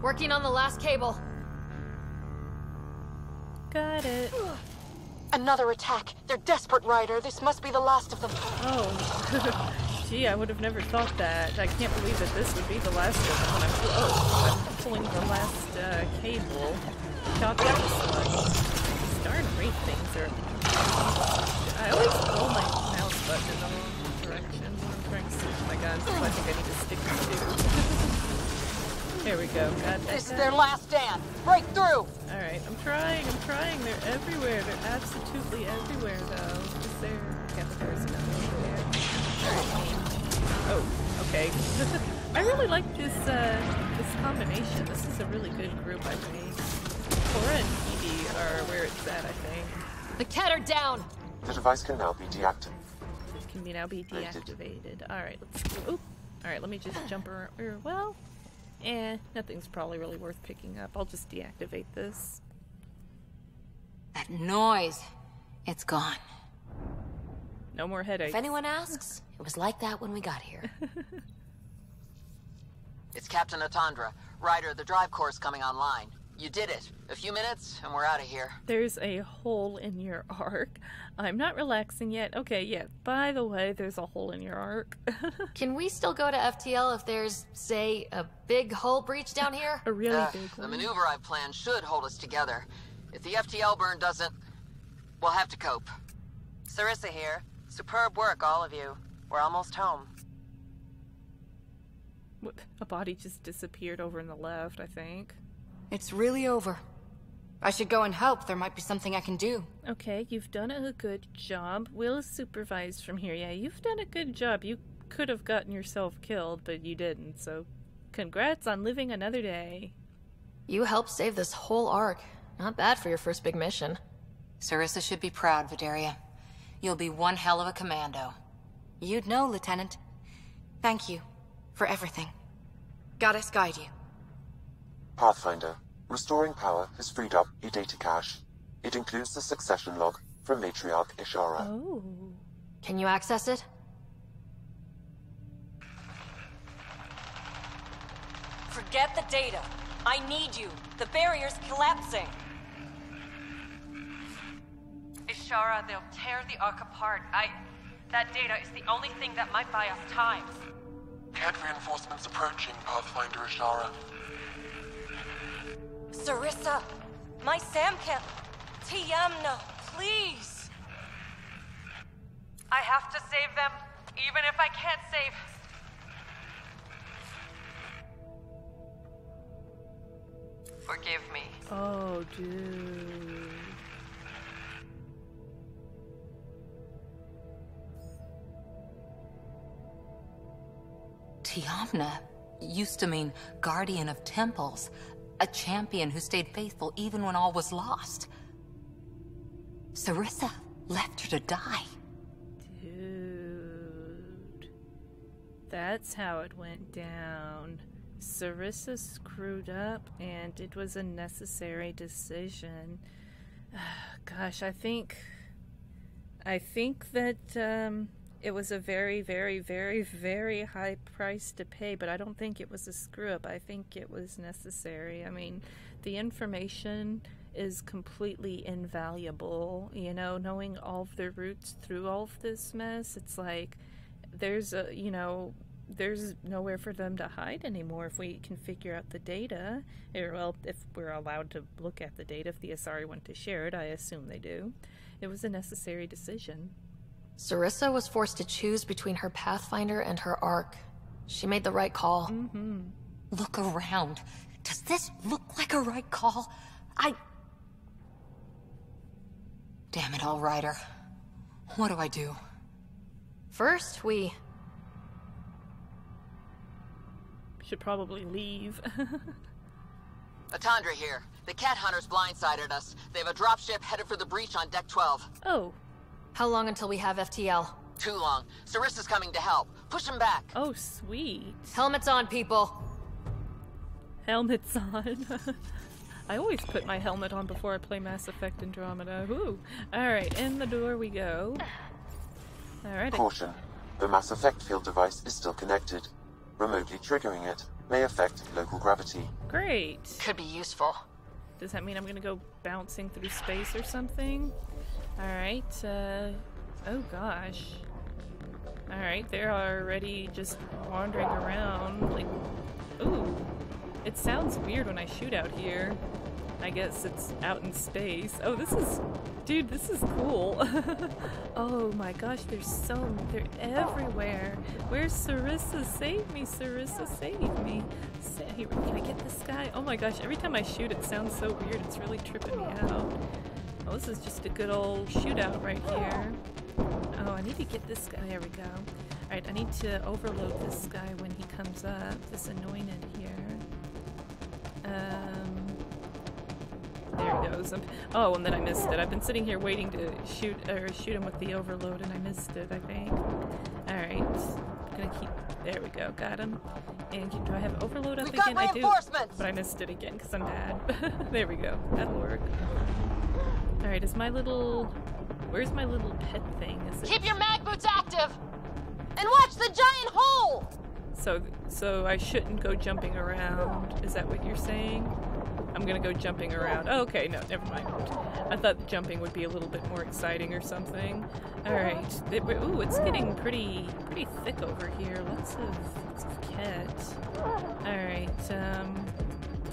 Speaker 2: Working on the last cable.
Speaker 1: Got it.
Speaker 8: Another attack. They're desperate, Ryder. This must be the last of them.
Speaker 1: Oh. Gee, I would have never thought that. I can't believe that this would be the last of them when I'm, oh, I'm pulling the last uh, cable. Shocked at this darn rate things are... I always pull my mouse button in the wrong direction when I'm trying to switch my guns, so I think I need to stick to two. There we go. That
Speaker 4: This is their last stand. Break through.
Speaker 1: Alright, I'm trying, I'm trying. They're everywhere. They're absolutely everywhere, though. Is there... But there's another over there. Oh, okay. I really like this, uh, this combination. This is a really good group, I think. Cora and Peebee are where it's at, I think.
Speaker 2: The Kett are down!
Speaker 9: The device can now be deactivated.
Speaker 1: It can be now be deactivated. Alright, let's go. Oop. Alright, let me just jump around. Well, eh, nothing's probably really worth picking up. I'll just deactivate this.
Speaker 4: That noise. It's gone.
Speaker 1: No more headaches.
Speaker 7: If anyone asks, it was like that when we got here.
Speaker 5: It's Captain Atandra. Ryder, the drive core's coming online. You did it. A few minutes, and we're out of here.
Speaker 1: There's a hole in your ark. I'm not relaxing yet. Okay, yeah. By the way, there's a hole in your ark.
Speaker 2: Can we still go to FTL if there's, say, a big hull breach down here?
Speaker 1: a really
Speaker 5: Uh,
Speaker 1: big
Speaker 5: the maneuver I've planned should hold us together. If the FTL burn doesn't, we'll have to cope.
Speaker 6: Sarissa here. Superb work, all of you. We're almost home.
Speaker 1: What- A body just disappeared over in the left, I think.
Speaker 8: It's really over. I should go and help. There might be something I can do.
Speaker 1: Okay, you've done a good job. We'll supervise from here. Yeah, you've done a good job. You could have gotten yourself killed, but you didn't, so congrats on living another day.
Speaker 2: You helped save this whole ark. Not bad for your first big mission.
Speaker 4: Sarissa should be proud, Vederia. You'll be one hell of a commando.
Speaker 8: You'd know, Lieutenant. Thank you for everything. Goddess guide you.
Speaker 9: Pathfinder. Restoring power has freed up a data cache. It includes the succession log from Matriarch Ishara.
Speaker 1: Oh.
Speaker 2: Can you access it?
Speaker 7: Forget the data. I need you. The barrier's collapsing.
Speaker 6: Ishara, they'll tear the Ark apart. I. That data is the only thing that might buy us time.
Speaker 10: Kett reinforcements approaching, Pathfinder Ishara.
Speaker 7: Sarissa, my Samcat. Tiamna, please.
Speaker 6: I have to save them, even if I can't save. Forgive me.
Speaker 1: Oh, dude.
Speaker 4: Tiamna used to mean guardian of temples, a champion who stayed faithful even when all was lost. Sarissa left her to die.
Speaker 1: Dude. That's how it went down. Sarissa screwed up, and it was a necessary decision. Gosh, I think. I think that um, it was a very, very, very, very high price to pay, but I don't think it was a screw up. I think it was necessary. I mean, the information is completely invaluable. You know, knowing all of the routes through all of this mess, it's like there's a, you know, there's nowhere for them to hide anymore if we can figure out the data. Or, well, if we're allowed to look at the data, if the Asari want to share it, I assume they do. It was a necessary decision.
Speaker 2: Sarissa was forced to choose between her Pathfinder and her Ark. She made the right call.
Speaker 1: Mm-hmm.
Speaker 4: Look around. Does this look like a right call? I. Damn it, all Ryder. What do I do?
Speaker 2: First, we.
Speaker 1: Should probably leave.
Speaker 5: Atandra here. The Kett hunters blindsided us. They have a dropship headed for the breach on deck 12.
Speaker 1: oh,
Speaker 2: How long until we have FTL?
Speaker 5: Too long. Sarissa's coming to help. Push him back.
Speaker 1: oh, sweet.
Speaker 2: Helmets on, people.
Speaker 1: Helmets on. I always put my helmet on before I play Mass Effect Andromeda. Woo! Alright, in the door we go. Alright, I-
Speaker 9: Caution. The Mass Effect field device is still connected. Remotely triggering it may affect local gravity.
Speaker 1: great.
Speaker 2: Could be useful.
Speaker 1: Does that mean I'm gonna go bouncing through space or something? Alright, uh. Oh gosh. Alright, they're already just wandering around. Like. Ooh. It sounds weird when I shoot out here. I guess it's out in space. Oh, this is. Dude, this is cool. oh my gosh, there's so. They're everywhere. Where's Sarissa? Save me, Sarissa, save me. Sa- Can I get this guy? Oh my gosh, every time I shoot, it sounds so weird. It's really tripping me out. Oh, this is just a good old shootout right here. Oh, I need to get this guy. There we go. Alright, I need to overload this guy when he comes up. This anointed here. Um. There he goes. Um, Oh, and then I missed it. I've been sitting here waiting to shoot or shoot him with the overload, and I missed it. I think. All right, I'm gonna keep. There we go. Got him. And do I have overload up
Speaker 5: got
Speaker 1: again? I do. But I missed it again because I'm bad. there we go. That'll work. All right. Is my little? Where's my little pet thing? Is it?
Speaker 2: Keep your mag boots active! And watch the giant hole!
Speaker 1: So, so I shouldn't go jumping around. Is that what you're saying? I'm gonna go jumping around. Oh, okay, no, never mind. I thought jumping would be a little bit more exciting or something. All right. It, ooh, it's getting pretty pretty thick over here. Lots of lots of Kett. All right. Um,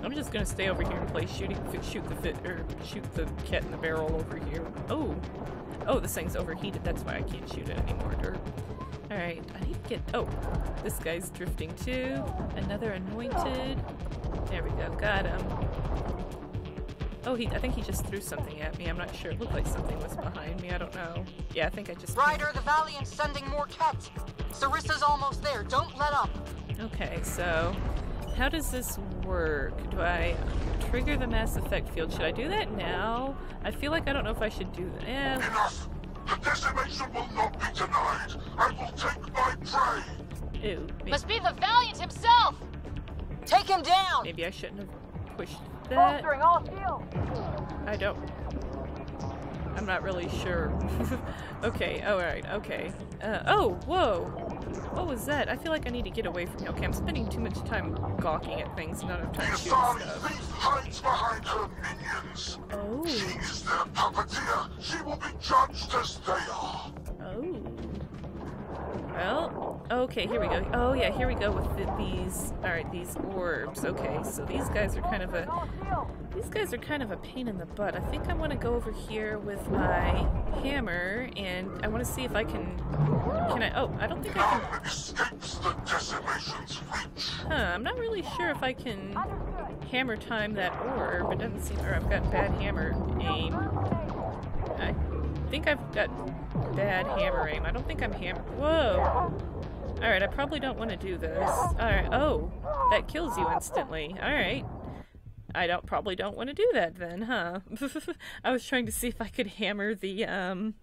Speaker 1: I'm just gonna stay over here and play shooting, shoot the fit or er, shoot the cat in the barrel over here. Oh, oh, this thing's overheated. That's why I can't shoot it anymore. Dirt. Alright, I need to get... Oh, this guy's drifting too. Another anointed. There we go, got him. Oh, he, I think he just threw something at me. I'm not sure. It looked like something was behind me. I don't know. Yeah, I think I just...
Speaker 8: Ryder, the Valiant's sending more cats. Sarissa's almost there. Don't let up.
Speaker 1: Okay, so... How does this work? Do I trigger the Mass Effect field? Should I do that now? I feel like I don't know if I should do that. Eh.
Speaker 10: Enough! The decimation will not be denied. I will take my prey.
Speaker 1: Ew. Maybe,
Speaker 7: Must be the Valiant himself!
Speaker 8: Take him down!
Speaker 1: maybe I shouldn't have pushed that.
Speaker 8: all shields!
Speaker 1: I don't. I'm not really sure. okay, alright, okay. Uh, oh, whoa! What was that? I feel like I need to get away from here. Okay, I'm spending too much time gawking at things, not enough time shooting stuff.
Speaker 10: hides behind her minions.
Speaker 1: Oh,
Speaker 10: She is their puppeteer. She will be judged as they are.
Speaker 1: oh. Well, okay, here we go. Oh yeah, here we go with the, these. All right, these orbs. Okay, so these guys are kind of a. These guys are kind of a pain in the butt. I think I want to go over here with my hammer, and I want to see if I can. Can I? Oh, I don't think I can. Huh, I'm not really sure if I can hammer time that orb. It doesn't seem, or I've got bad hammer aim. I think I've got bad hammer aim. I don't think I'm hammer. Whoa! Alright, I probably don't want to do this. Alright, oh, that kills you instantly. Alright. I don't probably don't want to do that then, huh? I was trying to see if I could hammer the um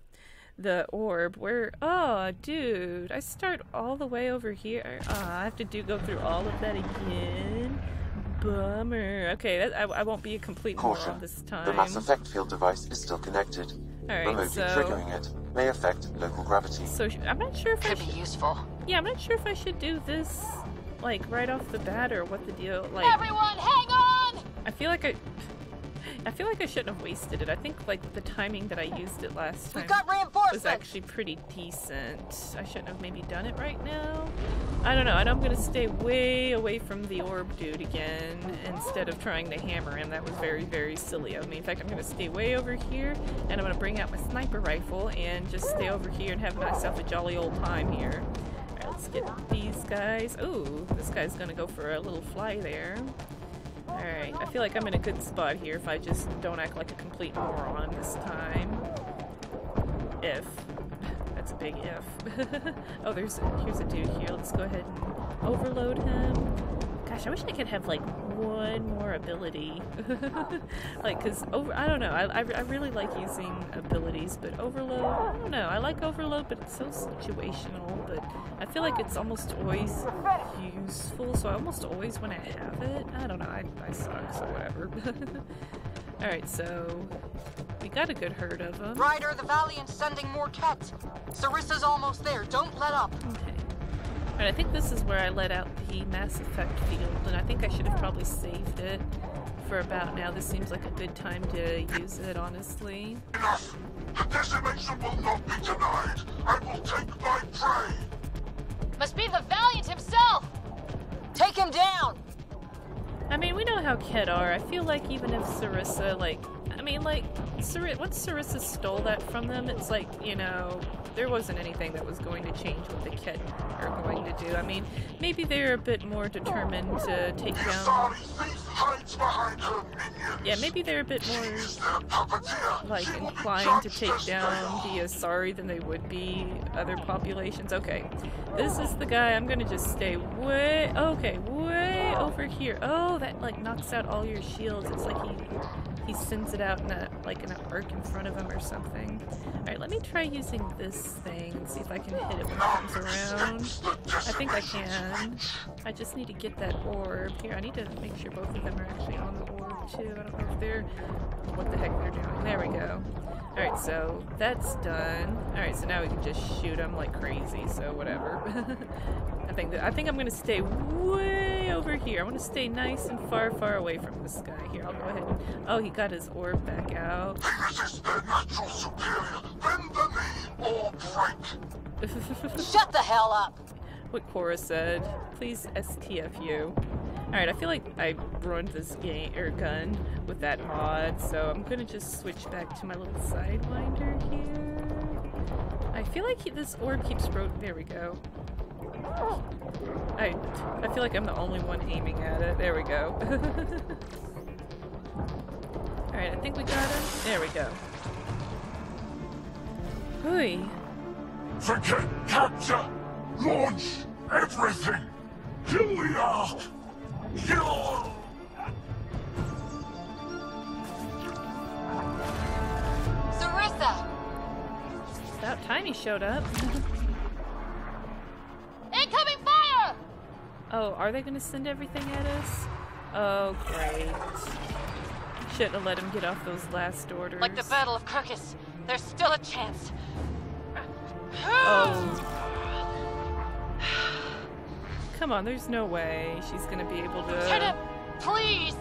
Speaker 1: the orb. Where oh dude, I start all the way over here. Oh, I have to do go through all of that again. Bummer. Okay, that, I, I won't be a complete
Speaker 9: Caution.
Speaker 1: moron this time.
Speaker 9: The Mass Effect field device is still connected.
Speaker 1: Alright,
Speaker 9: Remotely
Speaker 1: so
Speaker 9: triggering it may affect local gravity.
Speaker 1: so sh- I'm not sure if I
Speaker 2: Could
Speaker 1: should,
Speaker 2: be useful.
Speaker 1: yeah I'm not sure if I should do this like right off the bat or what the deal like.
Speaker 7: Everyone, hang on!
Speaker 1: I feel like I. I feel like I shouldn't have wasted it. I think like the timing that I used it last time was actually pretty decent. I shouldn't have maybe done it right now. I don't know. I know I'm gonna stay way away from the orb dude again instead of trying to hammer him. That was very, very silly of me. In fact, I'm gonna stay way over here and I'm gonna bring out my sniper rifle and just stay over here and have myself a jolly old time here. Alright, let's get these guys. Ooh, this guy's gonna go for a little fly there. Alright, I feel like I'm in a good spot here if I just don't act like a complete moron this time. If. That's a big if. oh, there's here's a dude here. Let's go ahead and overload him. Gosh, I wish I could have like one more ability. like, cause over, I don't know. I, I, I really like using abilities, but overload, I don't know. I like overload, but it's so situational. But I feel like it's almost always useful, so I almost always want to have it. I don't know. I, I suck, so whatever. All right, so we got a good herd of them.
Speaker 8: Ryder, the Valiant's sending more cats. Sarissa's almost there. Don't let up.
Speaker 1: Okay. Alright, I think this is where I let out the Mass Effect field, and I think I should have probably saved it for about now. This seems like a good time to use it, honestly.
Speaker 10: Enough! The decimation will not be denied. I will take my prey.
Speaker 7: Must be the Valiant himself!
Speaker 8: Take him down!
Speaker 1: I mean, we know how Kett are. I feel like even if Sarissa, like, I mean, like, Sar- once Sarissa stole that from them, it's like, you know, there wasn't anything that was going to change what the Kett are going to do. I mean, maybe they're a bit more determined to take down.
Speaker 10: Sorry, thief hides behind her minions.
Speaker 1: Yeah, maybe they're a bit more
Speaker 10: Is their puppeteer.
Speaker 1: like
Speaker 10: She will be
Speaker 1: inclined to take down the Asari than they would be other populations. Okay, this is the guy. I'm gonna just stay way okay, way over here. Oh, that like knocks out all your shields. It's like he he sends it out in a like an arc in front of him or something. All right, let me try using this thing and see if I can hit it when it comes around. I think I can. I just need to get that orb here. I need to make sure both of them are actually on the orb too. I don't know if they're what the heck they're doing. There we go. All right, so that's done. All right, so now we can just shoot them like crazy. So whatever. I think that I think I'm gonna stay way over here. I want to stay nice and far, far away from this guy. Here, I'll go ahead. And... Oh, he got his orb back out.
Speaker 10: They resist their natural superior. Bend the knee or break.
Speaker 7: Shut the hell up!
Speaker 1: What Cora said. Please STFU. Alright, I feel like I ruined this game or gun with that mod, so I'm gonna just switch back to my little sidewinder here. I feel like he, this orb keeps ro- there we go. I I feel like I'm the only one aiming at it. There we go. Alright, I think we got him. There we go. Hui.
Speaker 10: Forget capture! Launch everything! Kill the Ark!
Speaker 8: Sarissa!
Speaker 1: About time he showed up.
Speaker 8: Incoming fire!
Speaker 1: Oh, are they gonna send everything at us? Oh, great. Shouldn't have let him get off those last orders.
Speaker 8: Like the Battle of Kirkus, there's still a chance.
Speaker 1: Oh. Come on, there's no way she's gonna be able to.
Speaker 8: Lieutenant, please!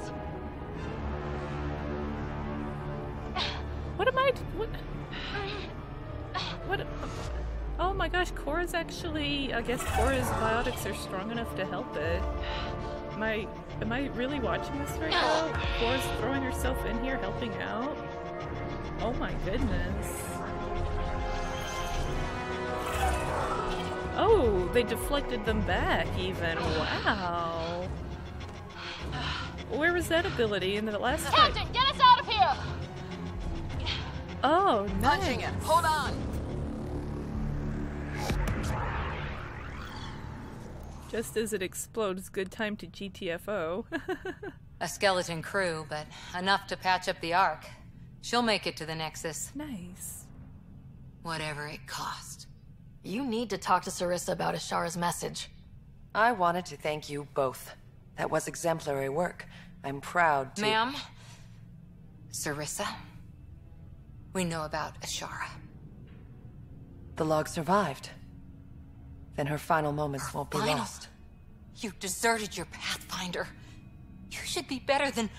Speaker 1: What am I? What? What? Oh my gosh, Cora's actually. I guess Cora's biotics are strong enough to help it. Am I? Am I really watching this right now? Cora's throwing herself in here, helping out. Oh my goodness. Oh, they deflected them back even. Wow. Where was that ability in the last fight?
Speaker 8: Captain, get us out of here!
Speaker 1: Oh, nice.
Speaker 5: Punching it. Hold on.
Speaker 1: Just as it explodes, good time to GTFO.
Speaker 4: A skeleton crew, but enough to patch up the Ark. She'll make it to the Nexus.
Speaker 1: nice.
Speaker 4: Whatever it cost.
Speaker 2: You need to talk to Sarissa about Ishara's message.
Speaker 6: I wanted to thank you both. That was exemplary work. I'm proud to-
Speaker 4: Ma'am? Sarissa? We know about Ashara.
Speaker 6: The log survived. Then her final moments won't be
Speaker 4: final-
Speaker 6: lost.
Speaker 4: You deserted your Pathfinder. You should be better than.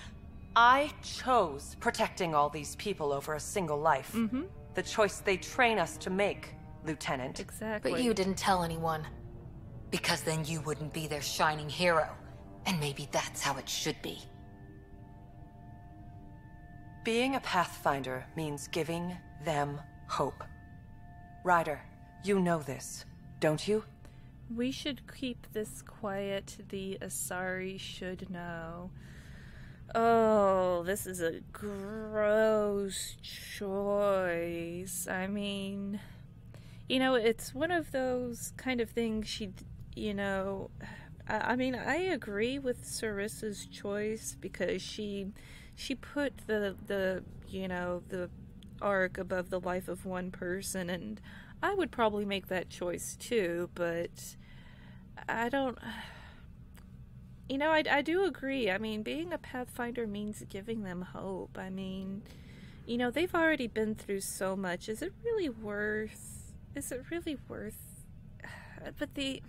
Speaker 6: I chose protecting all these people over a single life.
Speaker 1: Mm-hmm.
Speaker 6: The choice they train us to make, Lieutenant.
Speaker 1: Exactly.
Speaker 2: But you didn't tell anyone.
Speaker 4: Because then you wouldn't be their shining hero. And maybe that's how it should be.
Speaker 6: Being a Pathfinder means giving them hope. Ryder, you know this, don't you?
Speaker 1: We should keep this quiet. The Asari should know. Oh, this is a gross choice. I mean, you know, it's one of those kind of things she, you know. I, mean, I agree with Sarissa's choice because she, she put the the you know the ark above the life of one person, and I would probably make that choice too. But I don't. You know, I, I do agree. I mean, being a Pathfinder means giving them hope. I mean, you know, they've already been through so much. Is it really worth? Is it really worth? But the,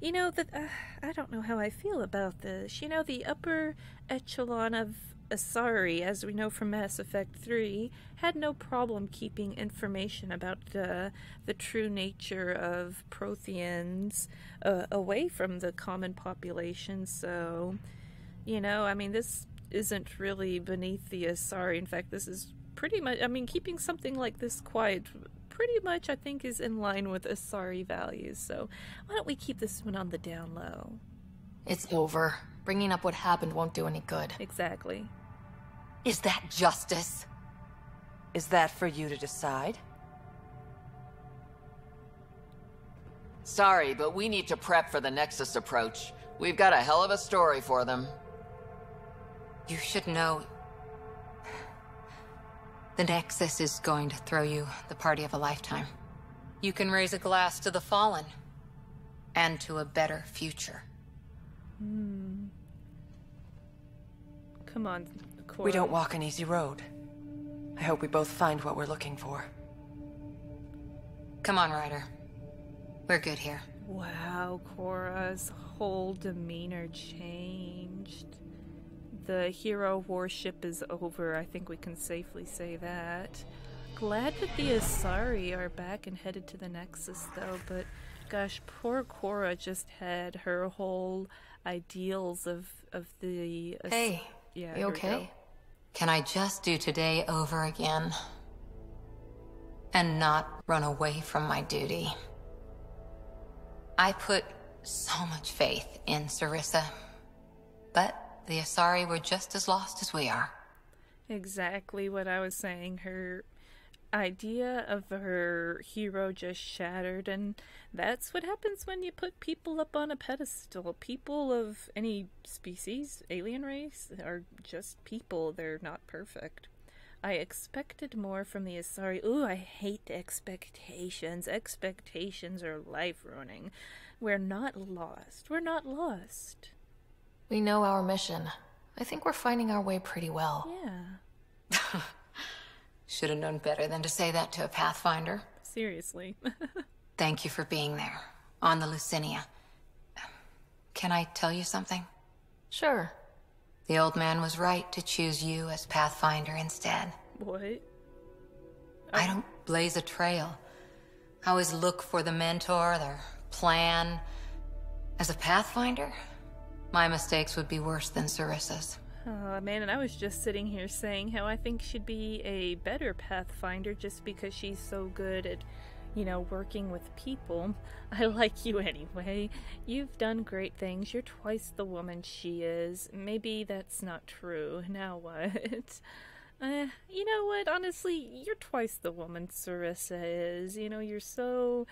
Speaker 1: you know, that uh, I don't know how I feel about this. You know, the upper echelon of Asari, as we know from Mass Effect 3, had no problem keeping information about uh, the true nature of Protheans uh, away from the common population. So, you know, I mean, this isn't really beneath the Asari. In fact, this is pretty much, I mean, keeping something like this quiet pretty much, I think, is in line with Asari values. So, why don't we keep this one on the down low?
Speaker 2: It's over. Bringing up what happened won't do any good.
Speaker 1: Exactly.
Speaker 4: Is that justice?
Speaker 6: Is that for you to decide?
Speaker 5: Sorry, but we need to prep for the Nexus approach. We've got a hell of a story for them.
Speaker 4: You should know. The Nexus is going to throw you the party of a lifetime. You can raise a glass to the fallen. And to a better future.
Speaker 1: Hmm. Come on, Cora.
Speaker 6: We don't walk an easy road. I hope we both find what we're looking for.
Speaker 4: Come on, Ryder. We're good here.
Speaker 1: Wow, Cora's whole demeanor changed. The hero warship is over, I think we can safely say that. Glad that the Asari are back and headed to the Nexus, though, but gosh, poor Cora just had her whole ideals of, of the. As-
Speaker 4: Hey,
Speaker 1: yeah,
Speaker 4: you
Speaker 1: here we go.
Speaker 4: okay? Can I just do today over again? And not run away from my duty? I put so much faith in Sarissa. But the Asari were just as lost as we are.
Speaker 1: Exactly what I was saying. Her idea of her hero just shattered, and that's what happens when you put people up on a pedestal. People of any species, alien race, are just people. They're not perfect. I expected more from the Asari. Ooh, I hate expectations. Expectations are life ruining. We're not lost. We're not lost.
Speaker 2: We know our mission. I think we're finding our way pretty well.
Speaker 1: Yeah.
Speaker 4: Should have known better than to say that to a Pathfinder.
Speaker 1: Seriously.
Speaker 4: Thank you for being there, on the Leusinia. Can I tell you something?
Speaker 2: Sure.
Speaker 4: The old man was right to choose you as Pathfinder instead.
Speaker 1: what?
Speaker 4: I don't blaze a trail. I always look for the mentor, their plan. As a Pathfinder, my mistakes would be worse than Sarissa's.
Speaker 1: Oh man, and I was just sitting here saying how I think she'd be a better Pathfinder just because she's so good at, you know, working with people. I like you anyway. You've done great things. You're twice the woman she is. Maybe that's not true. Now what? Uh, you know what? Honestly, you're twice the woman Sarissa is. You know, you're so.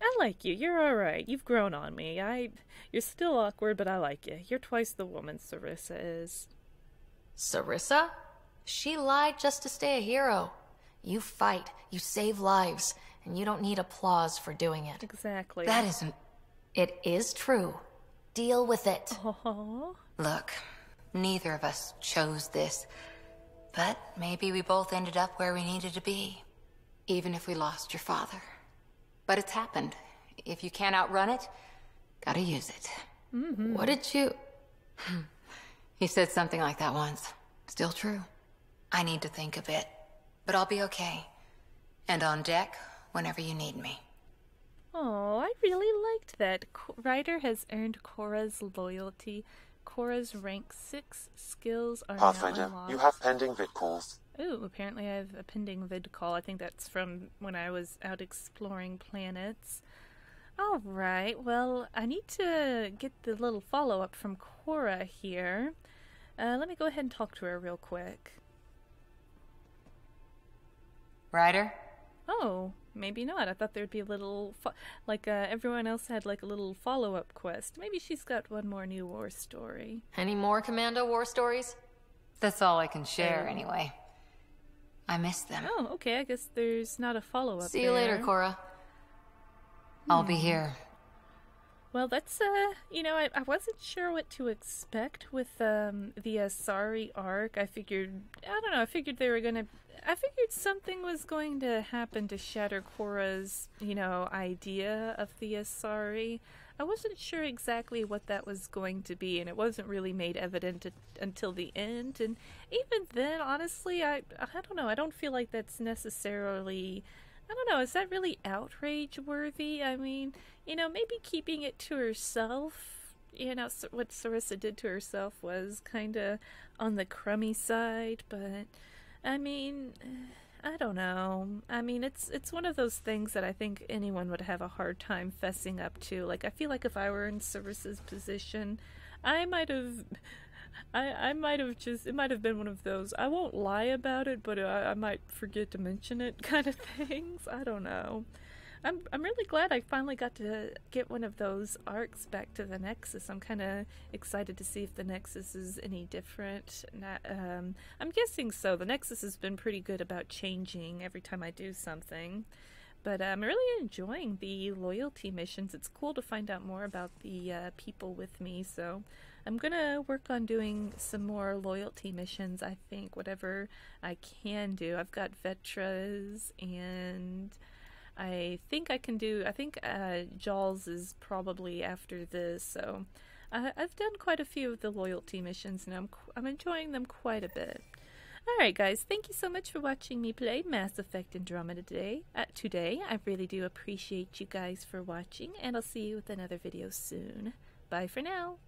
Speaker 1: I like you. You're all right. You've grown on me. I. You're still awkward, but I like you. You're twice the woman Sarissa is.
Speaker 2: Sarissa? She lied just to stay a hero. You fight, you save lives, and you don't need applause for doing it.
Speaker 1: Exactly.
Speaker 4: That isn't.
Speaker 2: It is true. Deal with it.
Speaker 1: Aww.
Speaker 4: Look, neither of us chose this. But maybe we both ended up where we needed to be. Even if we lost your father. But it's happened. If you can't outrun it, gotta use it. Mm-hmm.
Speaker 2: What did you.
Speaker 4: He said something like that once. Still true. I need to think a bit. But I'll be okay. And on deck whenever you need me.
Speaker 1: Oh, I really liked that. Co- Ryder has earned Cora's loyalty. Cora's rank 6 skills are now
Speaker 9: Pathfinder,
Speaker 1: unlocked.
Speaker 9: you have pending vid calls.
Speaker 1: Ooh, apparently I have a pending vid call. I think that's from when I was out exploring planets. Alright, well, I need to get the little follow up from Cora here. Uh, let me go ahead and talk to her real quick.
Speaker 4: Ryder?
Speaker 1: Oh, maybe not. I thought there'd be a little, like uh, everyone else had, like a little follow up quest. Maybe she's got one more new war story.
Speaker 2: Any more Commando war stories?
Speaker 4: That's all I can share, anyway. I miss them.
Speaker 1: Oh, okay. I guess there's not a follow up.
Speaker 2: See you later, Cora.
Speaker 4: I'll be here.
Speaker 1: Well, that's uh, you know, I, I wasn't sure what to expect with um the Asari ark. I figured, I don't know, I figured they were gonna, I figured something was going to happen to shatter Cora's, you know, idea of the Asari. I wasn't sure exactly what that was going to be, and it wasn't really made evident until the end. And even then, honestly, I, I don't know. I don't feel like that's necessarily. I don't know. Is that really outrage worthy? I mean, you know, maybe keeping it to herself. You know, what Sarissa did to herself was kind of on the crummy side, but I mean, eh. I don't know. I mean, it's it's one of those things that I think anyone would have a hard time fessing up to. Like, I feel like if I were in Sarissa's position, I might have. I, I might have just it might have been one of those I won't lie about it but I, I might forget to mention it kind of things I don't know I'm I'm really glad I finally got to get one of those arks back to the Nexus I'm kind of excited to see if the Nexus is any different um, I'm guessing so the Nexus has been pretty good about changing every time I do something but I'm really enjoying the loyalty missions. It's cool to find out more about the uh, people with me, so I'm gonna work on doing some more loyalty missions. I think whatever I can do. I've got Vetras and I think I can do. I think uh, Jaal's is probably after this, so uh, I've done quite a few of the loyalty missions, and I'm I'm enjoying them quite a bit. All right, guys, thank you so much for watching me play Mass Effect Andromeda today. Uh, today, I really do appreciate you guys for watching, and I'll see you with another video soon. Bye for now.